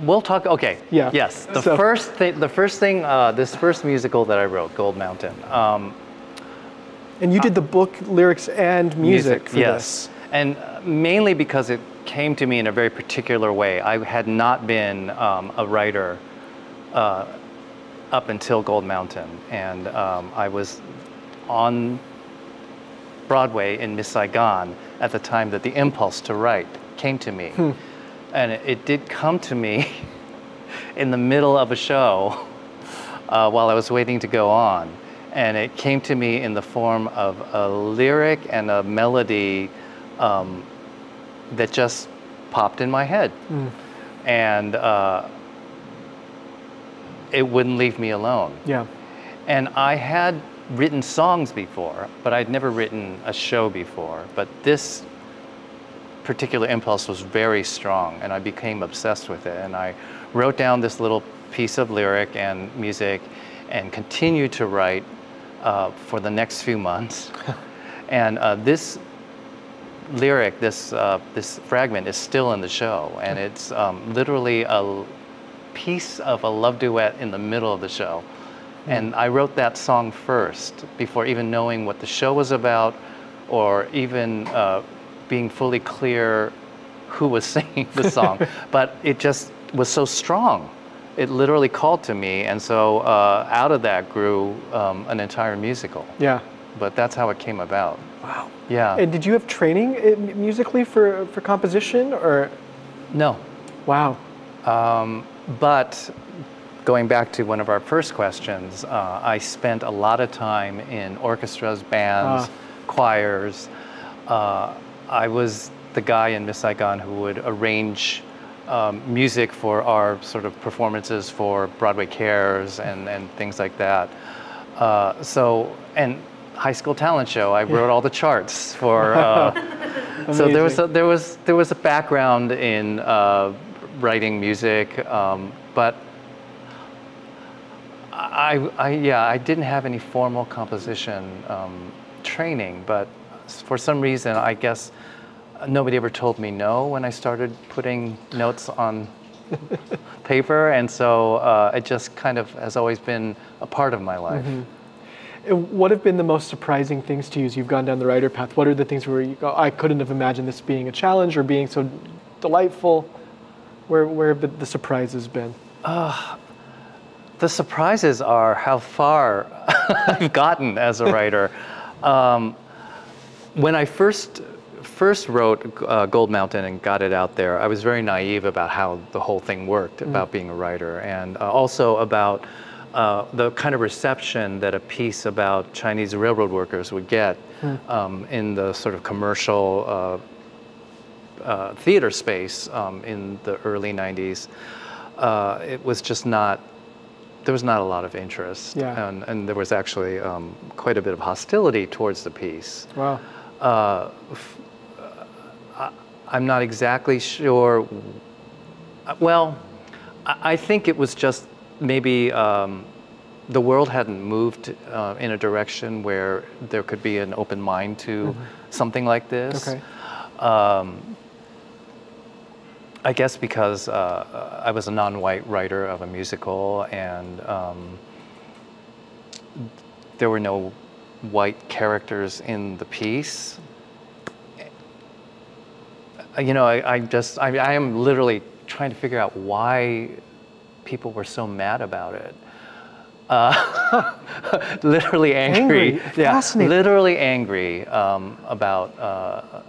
we'll talk. Okay. Yeah. Yes. The So- first thing, the first thing, uh, this first musical that I wrote, Gold Mountain. Um, And you did the book lyrics and music, for yes. this. And uh, mainly because it came to me in a very particular way. I had not been um, a writer uh, up until Gold Mountain, and um, I was on Broadway in Miss Saigon at the time that the impulse to write came to me. And it, it did come to me [LAUGHS] in the middle of a show uh, while I was waiting to go on. And it came to me in the form of a lyric and a melody um, that just popped in my head. And uh, it wouldn't leave me alone. Yeah. And I had written songs before, but I'd never written a show before. But this particular impulse was very strong, and I became obsessed with it. And I wrote down this little piece of lyric and music and continued to write uh, for the next few months. [LAUGHS] and uh, this lyric, this, uh, this fragment, is still in the show, and it's um, literally a piece of a love duet in the middle of the show. And I wrote that song first before even knowing what the show was about or even uh, being fully clear who was [LAUGHS] singing the song. [LAUGHS] but it just was so strong. It literally called to me. And so uh, out of that grew um, an entire musical. Yeah. But that's how it came about. Wow. Yeah. And did you have training uh, musically for for composition or? no. Wow. Um, but going back to one of our first questions, uh, I spent a lot of time in orchestras, bands, Ah. choirs. Uh, I was the guy in Miss Saigon who would arrange um, music for our sort of performances for Broadway Cares and, and things like that. Uh, so, and high school talent show, I wrote all the charts for. Uh, [LAUGHS] so there was a, there was there was a background in uh, writing music, um, but I, I yeah I didn't have any formal composition um, training, but for some reason I guess nobody ever told me no when I started putting notes on [LAUGHS] paper, and so uh, it just kind of has always been a part of my life. And what have been the most surprising things to you as you've gone down the writer path? What are the things where you go, I couldn't have imagined this being a challenge or being so delightful? Where, where have the, surprises been? The surprises are how far [LAUGHS] I've gotten as a writer. [LAUGHS] Um, when I first first wrote uh, Gold Mountain and got it out there, I was very naive about how the whole thing worked about being a writer, and uh, also about uh, the kind of reception that a piece about Chinese railroad workers would get um, in the sort of commercial uh, uh, theater space um, in the early 90s. Uh, it was just not there was not a lot of interest, Yeah. and, and there was actually um, quite a bit of hostility towards the piece. Wow. Uh, f- I, am not exactly sure. Well, I think it was just maybe um, the world hadn't moved uh, in a direction where there could be an open mind to something like this. Okay. Um, I guess because uh, I was a non-white writer of a musical, and um, there were no white characters in the piece. You know, I, I just, I, I am literally trying to figure out why people were so mad about it. Uh, [LAUGHS] literally angry. Angry. Yeah, Fascinating. literally angry um, about uh,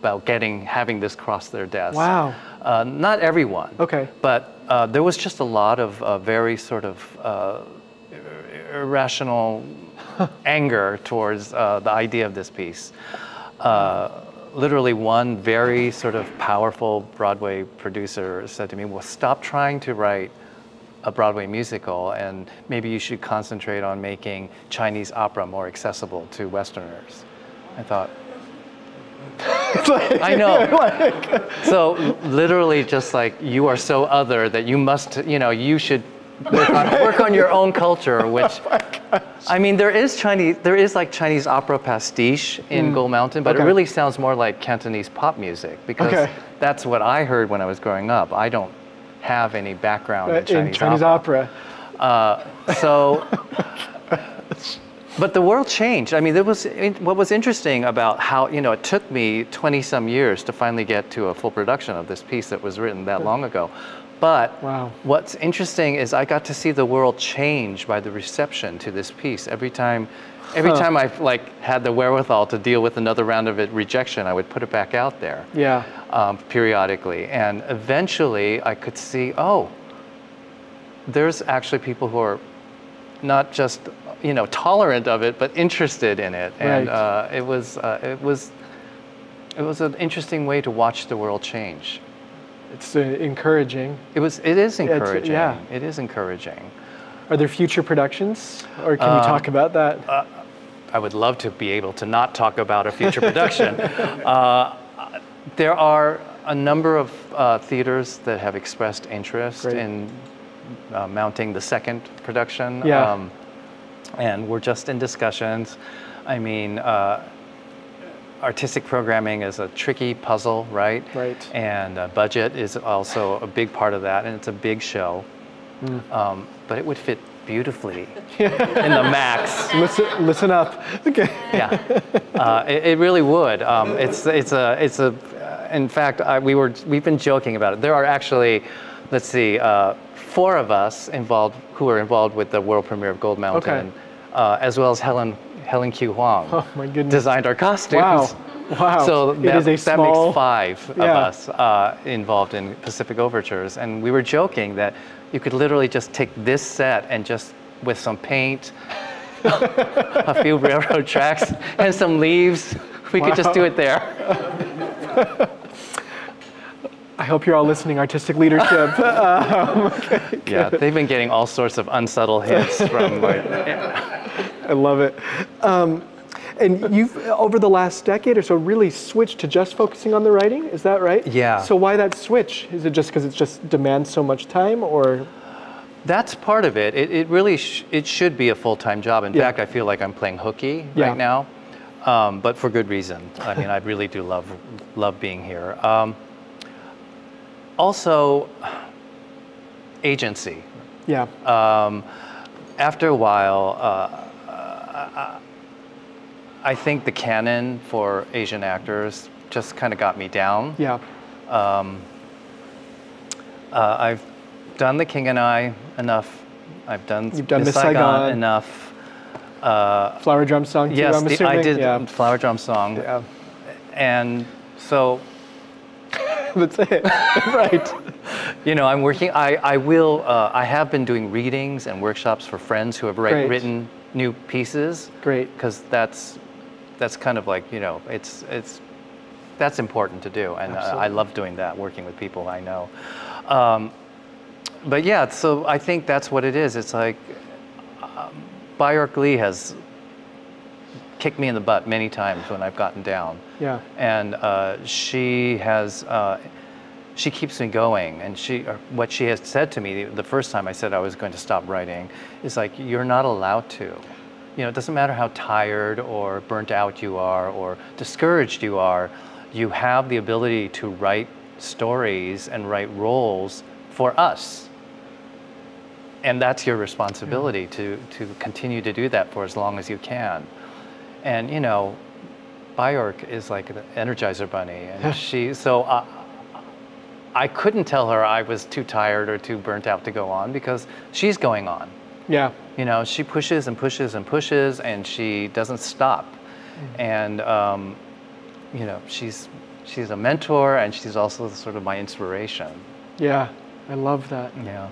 about getting having this cross their desk. Wow. Uh, not everyone. Okay. But uh, there was just a lot of uh, very sort of uh, ir- irrational [LAUGHS] anger towards uh, the idea of this piece. Uh, literally, one very sort of powerful Broadway producer said to me, "Well, stop trying to write." A Broadway musical, and maybe you should concentrate on making Chinese opera more accessible to Westerners. I thought, [LAUGHS] I know. so literally, just like you are so other that you must, you know, you should work on, work on your own culture. [LAUGHS] Oh which, I mean, there is Chinese, there is like Chinese opera pastiche in mm. Gold Mountain, but Okay. it really sounds more like Cantonese pop music because Okay. that's what I heard when I was growing up. I don't have any background Uh, in Chinese, in Chinese opera. opera. Uh, so, but the world changed. I mean, there was what was interesting about how you know it took me 20 some years to finally get to a full production of this piece that was written that long ago. But Wow. what's interesting is I got to see the world change by the reception to this piece. Every time, every Huh. time I like had the wherewithal to deal with another round of it rejection, I would put it back out there Yeah. um, periodically. And eventually I could see, oh, there's actually people who are not just, you know, tolerant of it, but interested in it. And Right. uh, it was, uh, it was, it was an interesting way to watch the world change. It's uh, encouraging. It was, it is it's- encouraging. yeah. It is encouraging. Are there future productions, or can Um, you talk about that? I would love to be able to not talk about a future production. [LAUGHS] uh, there are a number of uh, theaters that have expressed interest Great. in uh, mounting the second production. Yeah. and we're just in discussions. I mean, uh, artistic programming is a tricky puzzle, right? Right. And uh, budget is also a big part of that, and it's a big show. Hmm. Um, but it would fit beautifully [LAUGHS] in the max. listen, listen up. Okay. Yeah, uh, it, it really would. Um, it's it's a it's a. In fact, I, we were we've been joking about it. There are actually, let's see, uh, four of us involved who are involved with the world premiere of Gold Mountain, uh, as well as Helen Helen Q Huang. Oh, my goodness. Designed our costumes. Wow. Wow. So It that, is a that small- makes five of Yeah. us uh, involved in Pacific Overtures, and we were joking that you could literally just take this set and just with some paint, [LAUGHS] a few railroad tracks, and some leaves, we could just do it there. I hope you're all listening, artistic leadership. [LAUGHS] Yeah, they've been getting all sorts of unsubtle hints from. My, I love it. Um, and you've, over the last decade or so, really switched to just focusing on the writing. Is that right? Yeah. So why that switch? Is it just because it just demands so much time, or That's part of it. It, it really sh- it should be a full time job. In Yeah. fact, I feel like I'm playing hooky Yeah. right now, um, but for good reason. I mean, I really do love love being here. Um, also, agency. Yeah. Um, after a while, uh, uh, I think the canon for Asian actors just kind of got me down. yeah. Uh, I've done The King and I enough. I've done, You've done Miss Miss Saigon. enough. Flower drum song too. yes, I'm the- assuming. I did Yeah. Flower Drum Song. Yeah. And so [LAUGHS] That's it. [LAUGHS] right. You know, I'm working. I, I will. Uh, I have been doing readings and workshops for friends who have write, written new pieces. Great. Because that's that's kind of like you know, it's it's that's important to do, and uh, I love doing that, working with people I know. Um, but yeah, so I think that's what it is. It's like um, Lee has kicked me in the butt many times when I've gotten down Yeah. and uh, she has uh, she keeps me going and she or what she has said to me the first time i said i was going to stop writing is like you're not allowed to you know it doesn't matter how tired or burnt out you are or discouraged you are you have the ability to write stories and write roles for us and that's your responsibility to, to continue to do that for as long as you can and you know Bjork is like an Energizer bunny, and she. So uh, I couldn't tell her I was too tired or too burnt out to go on because she's going on. Yeah. You know, she pushes and pushes and pushes, and she doesn't stop. And um, you know, she's she's a mentor, and she's also sort of my inspiration. Yeah. I love that. Yeah.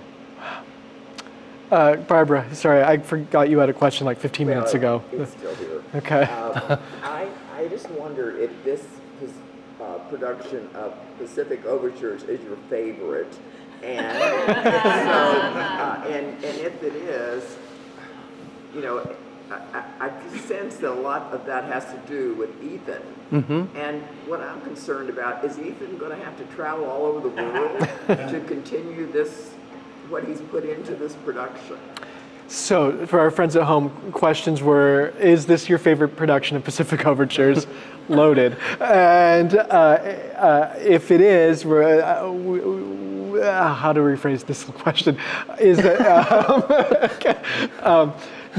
Uh, Barbara, sorry, I forgot you had a question like 15 minutes ago. It's still here. [LAUGHS] Okay. Uh, I, I just wonder if this uh, production of Pacific Overtures is your favorite. And if so, uh, and, and if it is, you know, I, I, sense that a lot of that has to do with Ethan. Mm-hmm. And what I'm concerned about is Ethan going to have to travel all over the world [LAUGHS] to continue this, what he's put into this production. So, for our friends at home, questions were Is this your favorite production of Pacific Overtures? [LAUGHS] Loaded. And uh, uh, if it is, we're, uh, uh, how to rephrase this [LAUGHS] question? Is that, um, [LAUGHS] um,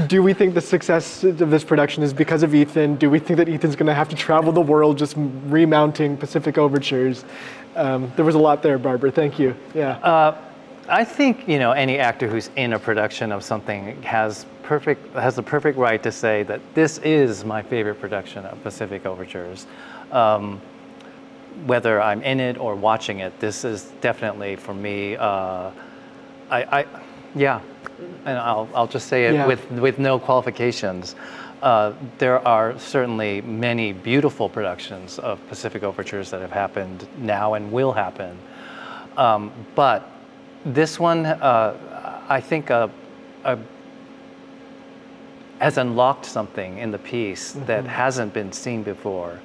do we think the success of this production is because of Ethan? Do we think that Ethan's going to have to travel the world just remounting Pacific Overtures? Um, there was a lot there, Barbara. Thank you. Yeah. I think you know any actor who's in a production of something has perfect has the perfect right to say that this is my favorite production of Pacific Overtures. Um, whether I'm in it or watching it, this is definitely for me. Uh, I, I, yeah, and I'll I'll just say it Yeah. with with no qualifications. Uh, there are certainly many beautiful productions of Pacific Overtures that have happened now and will happen. Um, but this one, uh, I think, uh, uh, has unlocked something in the piece that hasn't been seen before.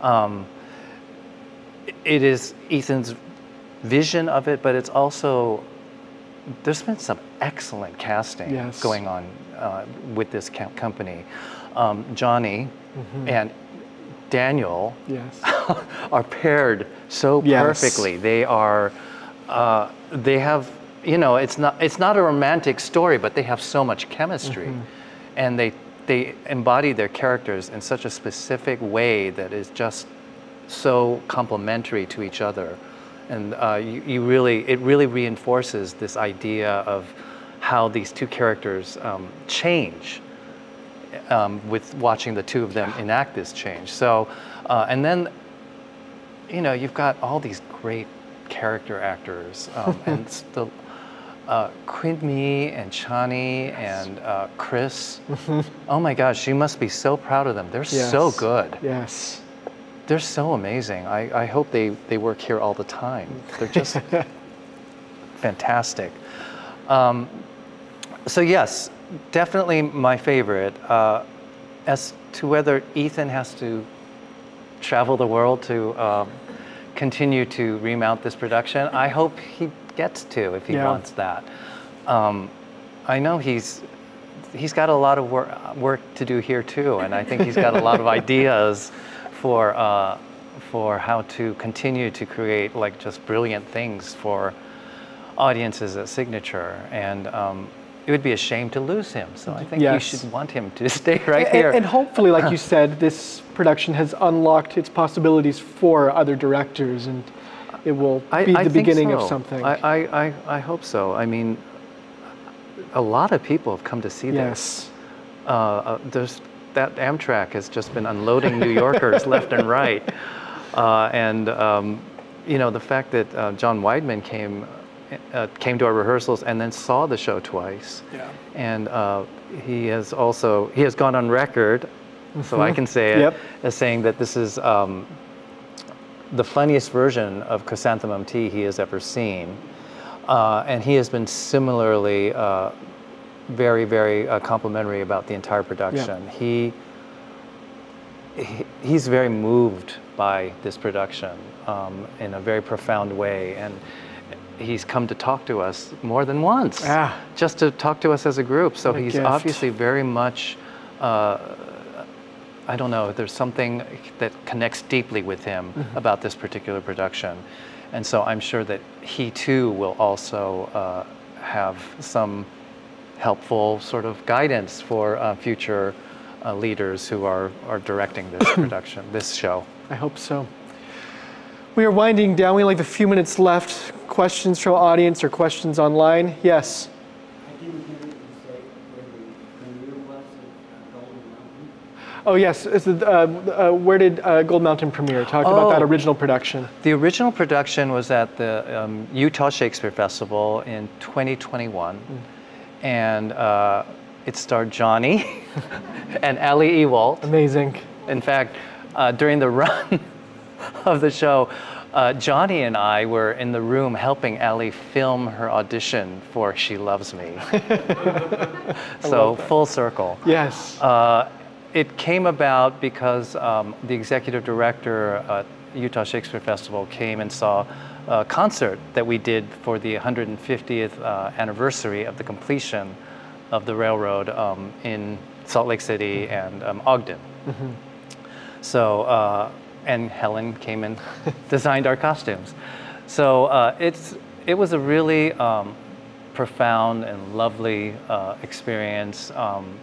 Um, it is Ethan's vision of it, but it's also there's been some excellent casting Yes. going on uh, with this co- company. Um, Johnny and Daniel yes. [LAUGHS] are paired so Yes. perfectly. They are, uh, they have, you know, it's not it's not a romantic story, but they have so much chemistry, and they they embody their characters in such a specific way that is just so complementary to each other, and uh, you, you really it really reinforces this idea of how these two characters um, change um, with watching the two of them enact this change. So, uh, and then, you know, you've got all these great character actors, um, [LAUGHS] and the uh, Quynh-My and Chani and uh, Chris. [LAUGHS] oh my gosh, you must be so proud of them. They're so good. Yes. They're so amazing. I, I hope they, they work here all the time. They're just [LAUGHS] fantastic. Um, so yes, definitely my favorite. Uh, as to whether Ethan has to travel the world to um, continue to remount this production, I hope he gets to if he Yeah. wants that. Um, I know he's he's got a lot of work work to do here too, and I think he's got a lot of [LAUGHS] ideas for uh, for how to continue to create like just brilliant things for audiences at Signature, and um, it would be a shame to lose him. So I think you should want him to [LAUGHS] stay right And- here. And, hopefully, like you [CLEARS THROAT] said, this production has unlocked its possibilities for other directors, and it will I, be I the beginning of something. I, I, I, I hope so. I mean, a lot of people have come to see this. yes. Uh, uh, there's, that Amtrak has just been unloading New Yorkers [LAUGHS] left and right. Uh, and, um, you know, the fact that uh, John Weidman came, uh, came to our rehearsals and then saw the show twice. Yeah. And uh, he has also, he has gone on record, so I can say it, Yep. as saying that this is um, the funniest version of Chrysanthemum Tea he has ever seen. Uh, and he has been similarly uh, very, very uh, complimentary about the entire production. He, he he's very moved by this production um, in a very profound way, and he's come to talk to us more than once, Ah. just to talk to us as a group. So he's gift. obviously very much. Uh, I don't know, there's something that connects deeply with him Mm-hmm. about this particular production. And so I'm sure that he too will also uh, have some helpful sort of guidance for uh, future uh, leaders who are, are directing this [COUGHS] production, this show. I hope so. We are winding down. We only have a few minutes left. Questions from audience or questions online? Yes. I didn't hear you say where the premiere was at Golden Mountain. Oh, yes. Uh, uh, where did uh, Gold Mountain premiere? Talk about that Oh. original production. The original production was at the um, Utah Shakespeare Festival in 2021, and uh, it starred Johnny [LAUGHS] and Ali Ewoldt. Amazing. In fact, uh, during the [LAUGHS] run of the show, uh, Johnny and I were in the room helping Ali film her audition for She Loves Me. [LAUGHS] so, full circle. Yes. Uh, it came about because um, the executive director at Utah Shakespeare Festival came and saw a concert that we did for the 150th uh, anniversary of the completion of the railroad um, in Salt Lake City and um, Ogden. So, uh, and Helen came and [LAUGHS] designed our costumes. So uh, it's, it was a really um, profound and lovely uh, experience. Um,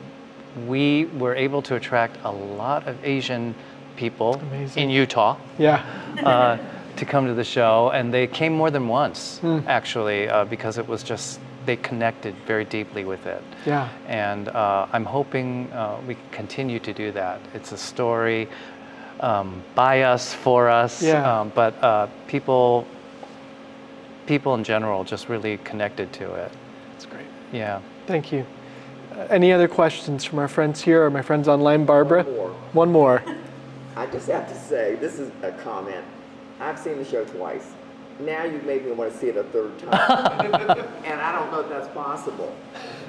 we were able to attract a lot of Asian people Amazing. in Utah yeah. [LAUGHS] to come to the show, and they came more than once, actually, uh, because it was just, they connected very deeply with it. Yeah. And uh, I'm hoping uh, we can continue to do that. It's a story um, by us, for us, Yeah. um, but uh, people, people in general just really connected to it. That's great. Yeah. Thank you. Uh, any other questions from our friends here or my friends online? Barbara? One more. One more. [LAUGHS] I just have to say, this is a comment. I've seen the show twice. Now you've made me want to see it a third time. [LAUGHS] and I don't know if that's possible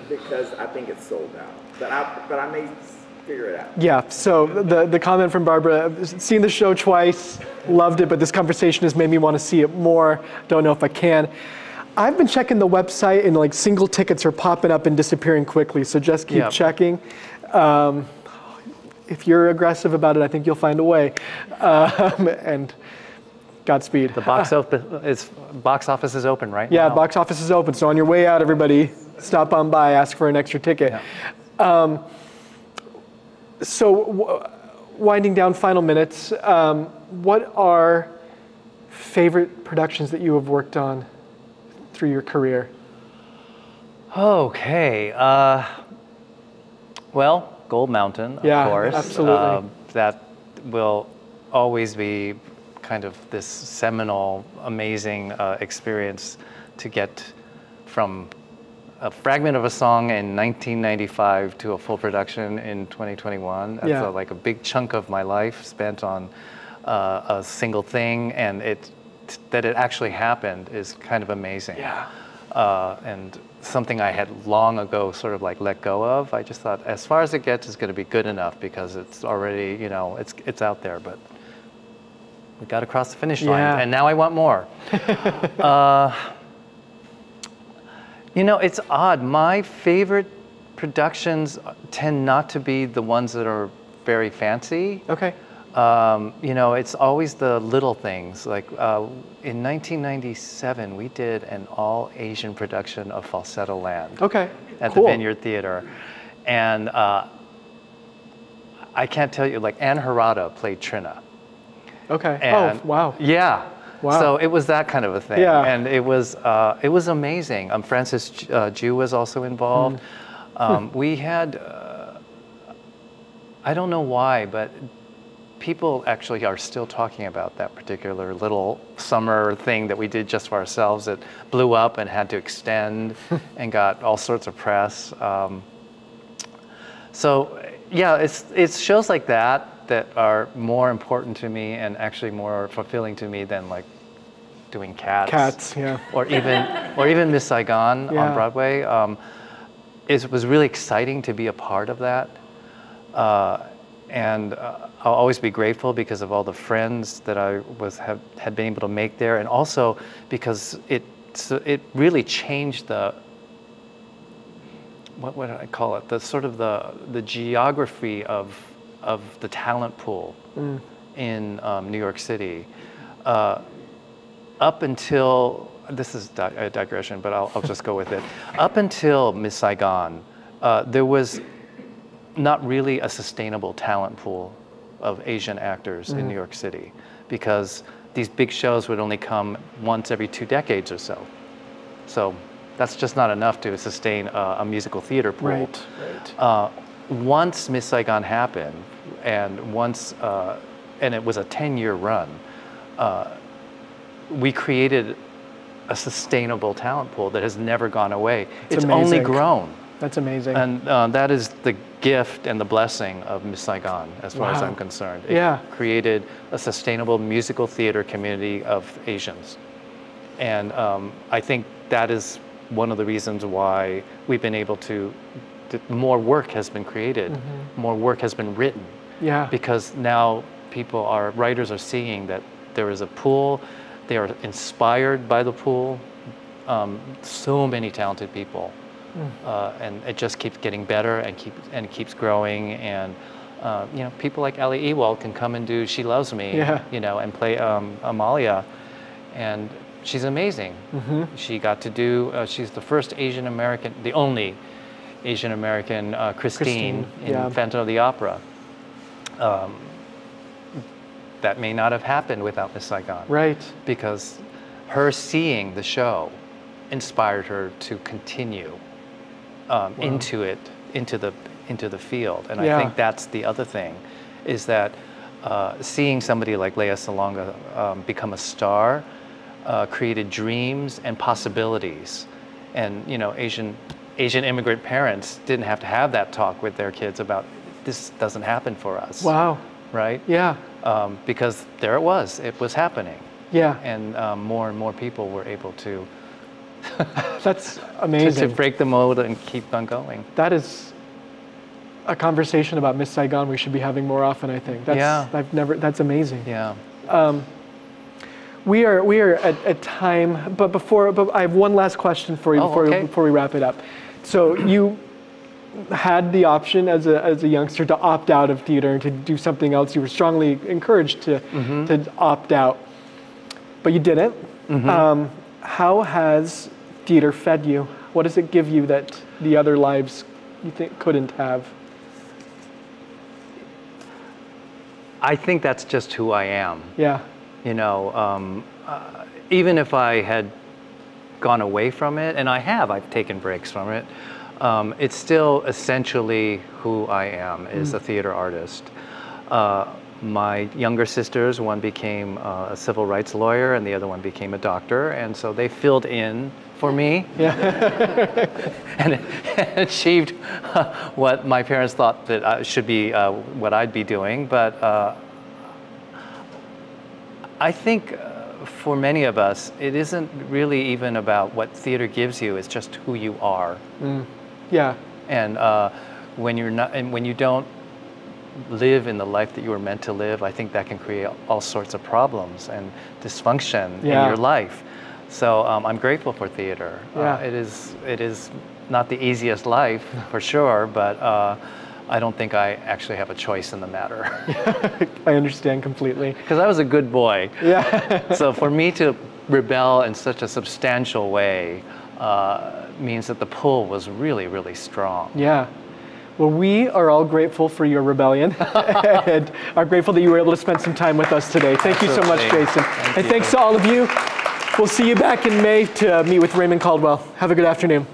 because I think it's sold out. But I, but I may figure it out. Yeah, so the, the comment from Barbara, seen the show twice, loved it, but this conversation has made me want to see it more. Don't know if I can. I've been checking the website and like single tickets are popping up and disappearing quickly, so just keep Yeah. checking. Um, if you're aggressive about it, I think you'll find a way. [LAUGHS] Um, and Godspeed. The box, op- is, box office is open right Yeah, now. box office is open, so on your way out, everybody, stop on by, ask for an extra ticket. Um, so, w- winding down, final minutes. Um, what are favorite productions that you have worked on through your career? Okay. Uh, well, Gold Mountain, of Yeah, course. absolutely. Um, that will always be kind of this seminal, amazing uh, experience to get from a fragment of a song in 1995 to a full production in 2021. That's Yeah. a, like a big chunk of my life spent on uh, a single thing, and it that it actually happened is kind of amazing Yeah. uh, and something I had long ago sort of like let go of. I just thought, as far as it gets, is going to be good enough because it's already, you know, it's it's out there. But we got across the finish line, Yeah. and now I want more. [LAUGHS] uh, you know, it's odd. My favorite productions tend not to be the ones that are very fancy. Okay. Um, you know, it's always the little things. Like uh, in 1997, we did an all Asian production of Falsettoland Okay. at cool. the Vineyard Theater. And uh, I can't tell you, like Ann Harada played Trina. Okay. And oh, wow. Yeah. Wow. So it was that kind of a thing, Yeah. and it was uh, it was amazing. Um, Francis uh, Jue was also involved. Hmm. Um, we had uh, I don't know why, but people actually are still talking about that particular little summer thing that we did just for ourselves that blew up and had to extend [LAUGHS] and got all sorts of press. Um, so yeah, it's it's shows like that that are more important to me and actually more fulfilling to me than like doing cats. Cats, yeah. Or even or even Miss Saigon Yeah. on Broadway. Um, it was really exciting to be a part of that. Uh, and uh, I'll always be grateful because of all the friends that I was have, had been able to make there, and also because it so it really changed the what would I call it? The sort of the the geography of of the talent pool in um, New York City. Uh, up until this is di- a digression, but I'll, I'll just go with it. [LAUGHS] Up until Miss Saigon, uh, there was not really a sustainable talent pool of Asian actors in New York City because these big shows would only come once every two decades or so. So that's just not enough to sustain a, a musical theater pool. Right. Right. Uh, once Miss Saigon happened, and once, uh, and it was a 10-year run, uh, we created a sustainable talent pool that has never gone away. It's It's, only grown, That's amazing. and uh, that is the gift and the blessing of Miss Saigon, as far as I'm concerned. It Yeah. created a sustainable musical theater community of Asians. And um, I think that is one of the reasons why we've been able to, more work has been created, more work has been written. Yeah. Because now people are, writers are seeing that there is a pool, they are inspired by the pool. Um, so many talented people. Mm. Uh, and it just keeps getting better and, keep, and keeps growing. And uh, you know, people like Ali Ewoldt can come and do She Loves Me, Yeah. you know, and play um, Amalia. And she's amazing. Mm-hmm. She got to do, uh, she's the first Asian American, the only Asian American uh, Christine, Christine, in yeah. Phantom of the Opera. Um, that may not have happened without Miss Saigon Right. because her seeing the show inspired her to continue um, into it, into the into the field. And Yeah. I think that's the other thing, is that uh, seeing somebody like Lea Salonga um, become a star uh, created dreams and possibilities. And you know, Asian Asian immigrant parents didn't have to have that talk with their kids about this doesn't happen for us, Wow. right? Yeah. Um, because there it was, it was happening Yeah. and um, more and more people were able to, [LAUGHS] That's amazing. to break the mold and keep on going. That is a conversation about Miss Saigon we should be having more often. I think. That's, Yeah. I've never. That's amazing. Yeah. We are we are at, at time, but before, but I have one last question for you Oh, before okay. before we wrap it up. So you had the option as a as a youngster to opt out of theater and to do something else. You were strongly encouraged to Mm-hmm. to opt out, but you didn't. Mm-hmm. Um, how has theater fed you? What does it give you that the other lives you think couldn't have? I think that's just who I am. Yeah. You know, um, uh, even if I had gone away from it, and I have, I've taken breaks from it, um, it's still essentially who I am, is a theater artist. Uh, my younger sisters, one became uh, a civil rights lawyer and the other one became a doctor, and so they filled in for me [LAUGHS] and, and [LAUGHS] achieved what my parents thought that I should be uh, what I'd be doing. But uh, I think uh, for many of us, it isn't really even about what theater gives you. It's just who you are. Yeah. And uh, when you're not, and when you don't live in the life that you were meant to live, I think that can create all sorts of problems and dysfunction Yeah. in your life. So um, I'm grateful for theater. Yeah. Uh, it is it is not the easiest life [LAUGHS] for sure, but uh, I don't think I actually have a choice in the matter. [LAUGHS] I understand completely. Because I was a good boy. Yeah. [LAUGHS] so for me to rebel in such a substantial way uh, means that the pull was really, really strong. Yeah. Well, we are all grateful for your rebellion [LAUGHS] and are grateful that you were able to spend some time with us today. Thank you so much, Jason. Thank and you. thanks to all of you. We'll see you back in May to meet with Raymond Caldwell. Have a good afternoon.